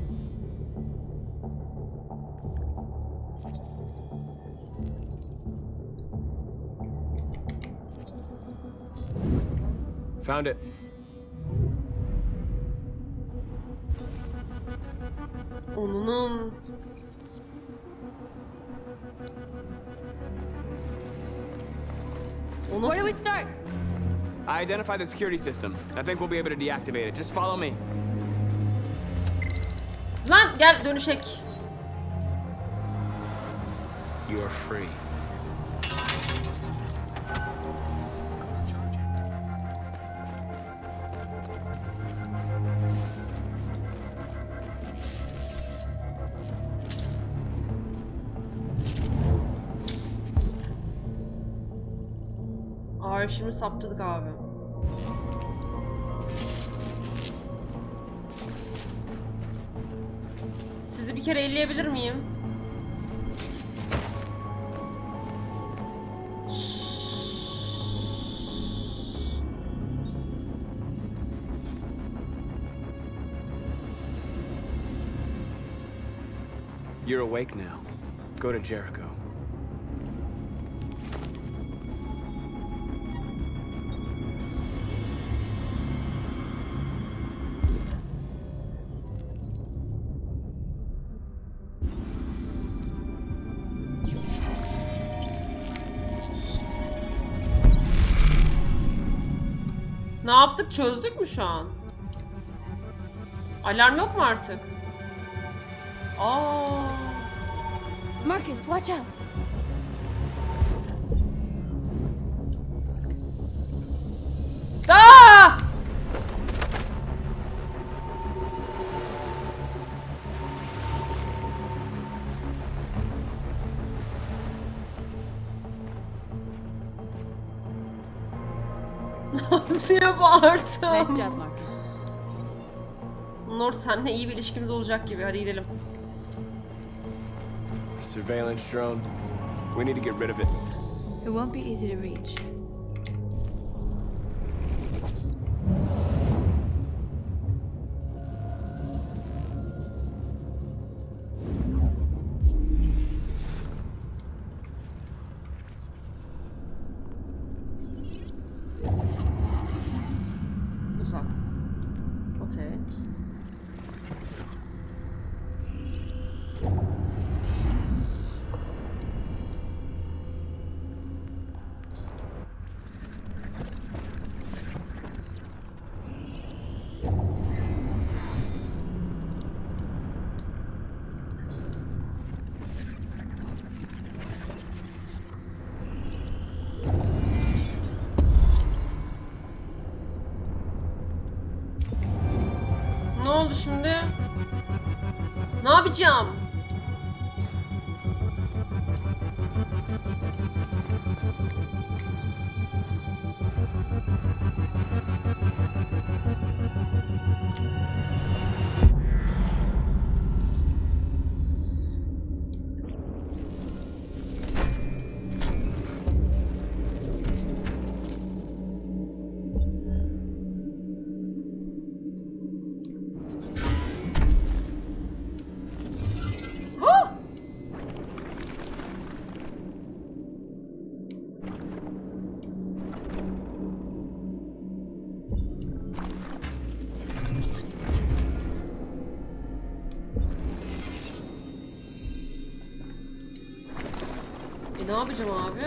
Found it. Oh, Onunun oh, Where do we start? I identify the security system. I think we'll be able to deactivate it. Just follow me. Lan gel dönüşek. You are free. Arşivimi saptadık abi. Kere elleyebilir miyim? You're awake now. Go to Jericho. Ne yaptık? Çözdük mü şu an? Alarm yok mu artık? Aa. Marcus, watch out. Hepsine bağırdım. Nice job, Marcus. Nord seninle iyi bir ilişkimiz olacak gibi. Hadi gidelim. Surveillance drone. We need to get rid of it. It won't be easy to reach. Ne ne yapacağım abi?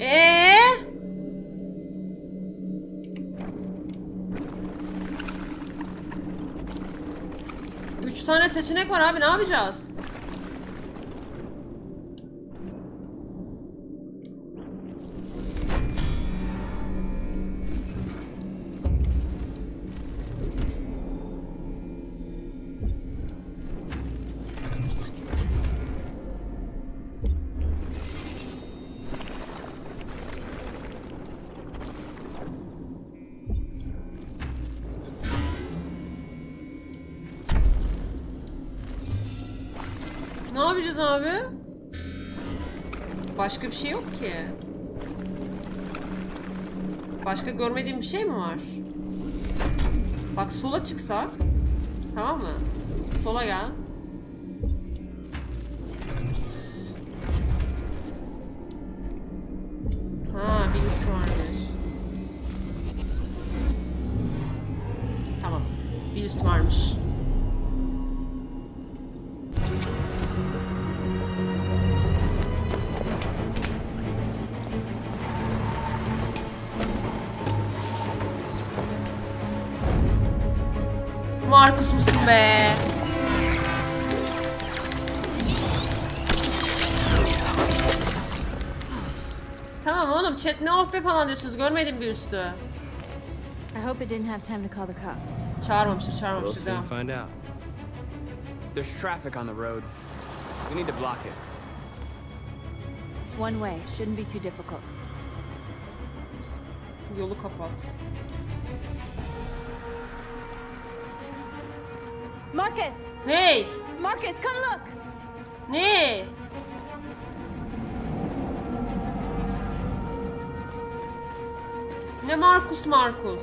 Ee? Üç tane seçenek var abi ne yapacağız? Başka bir şey yok ki. Başka görmediğim bir şey mi var? Bak sola çıksak. Tamam mı? Sola gel. Diyorsunuz görmedim bir üstü. I hope it didn't have time to call the cops. Çağırmamıştır We'll çağırmamıştır soon devam. find out. There's traffic on the road. We need to block it. It's one way. Shouldn't be too difficult. Yolu kapat. Marcus! Hey! Marcus, come look! Ne? Ne Markus Markus?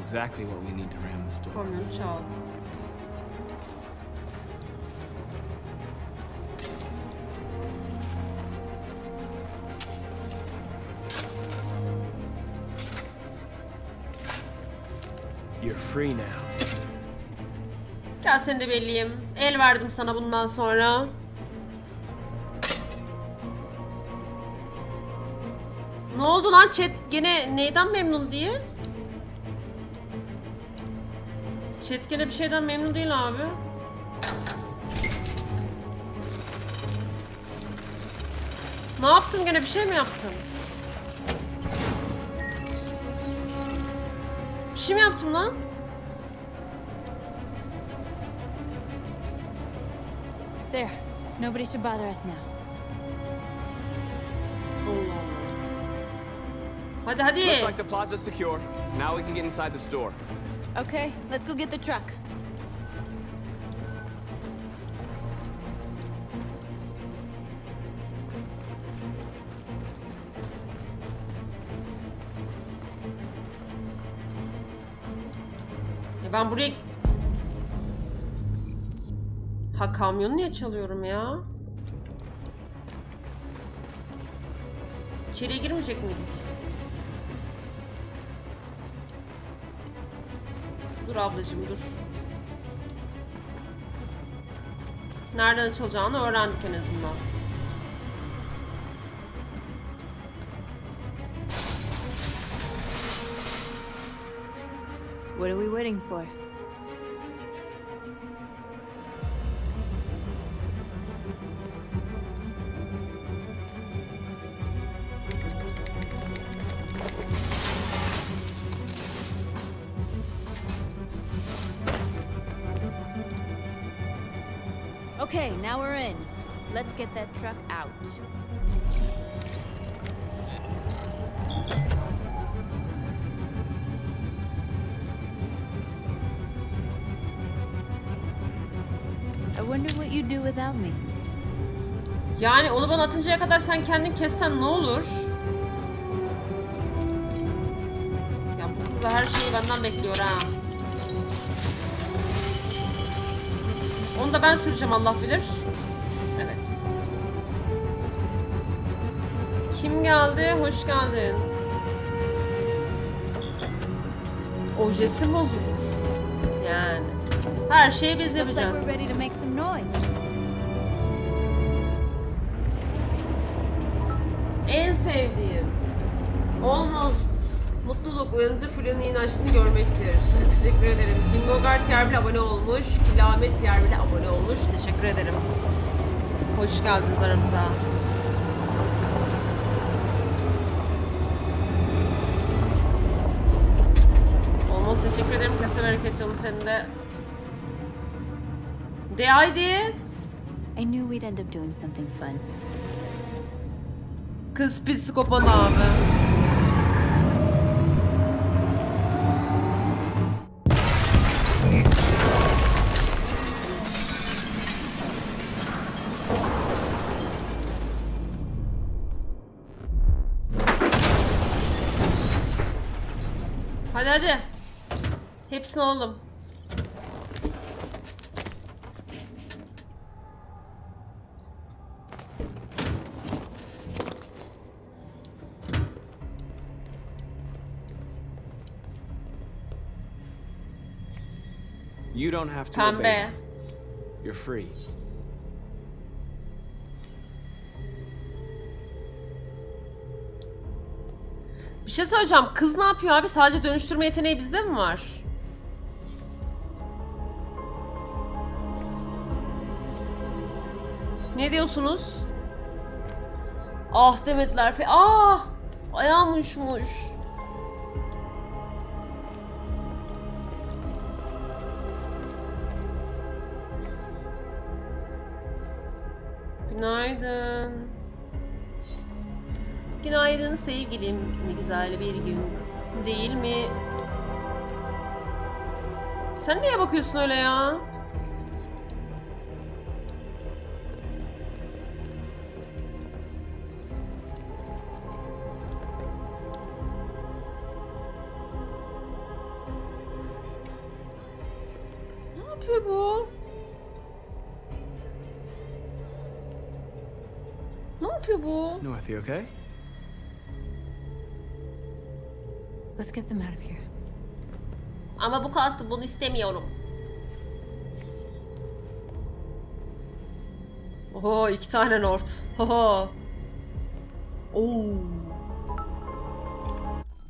Exactly what we need to ram the store. Kamyonu çal. You're free now. Gel seni de belliyim. El verdim sana bundan sonra. Ne oldu lan chat gene neyden memnun diye? Chat gene bir şeyden memnun değil abi. Ne yaptım gene bir şey mi yaptım? Bir şey mi yaptım lan? There. Nobody should bother us now. Hadi hadi. Looks like the plaza's secure. Now we can get inside the store. Okay, let's go get the truck. Ya ben buraya... kamyonu niye çalıyorum ya? İçeriye girmeyecek miydik? Dur ablacığım dur. Nereden açılacağını öğrendik en azından. What are we waiting for? That truck out. I wonder what you'd do without me. Yani onu atıncaya kadar sen kendin kessen ne olur? Ya bu kız da her şeyi benden bekliyor ha. Onu da ben süreceğim Allah bilir. Kim geldi? Hoş geldin. Ojesi bozulur. Yani. Her şeyi biz yapacağız. En sevdiğim. Almost. Mutluluk uyanınca Fulya'nın açtığını görmektir. Teşekkür ederim. Kingogar tier 1 abone olmuş. Kilamet tier 1 abone olmuş. Teşekkür ederim. Hoş geldiniz aramıza. Olmaz teşekkür ederim. Kasa bereket canım senin de. De haydi. I knew we'd end up doing something fun. Kız psikopat abi. Hepsini alalım. You don't have to obey Pembe. them. You're free. Bir şey söyleyeceğim. Kız ne yapıyor abi? Sadece dönüştürme yeteneği bizde mi var? Ne diyorsunuz? Ah demediler. Ah! Ayağım uyuşmuş. Günaydın. Günaydın sevgilim. Ne güzel bir gün. Değil mi? Sen niye bakıyorsun öyle ya? You okay? Let's get them out of here. Ama bu kalsın bunu istemiyorum. Oho iki tane North. Oho. Oo.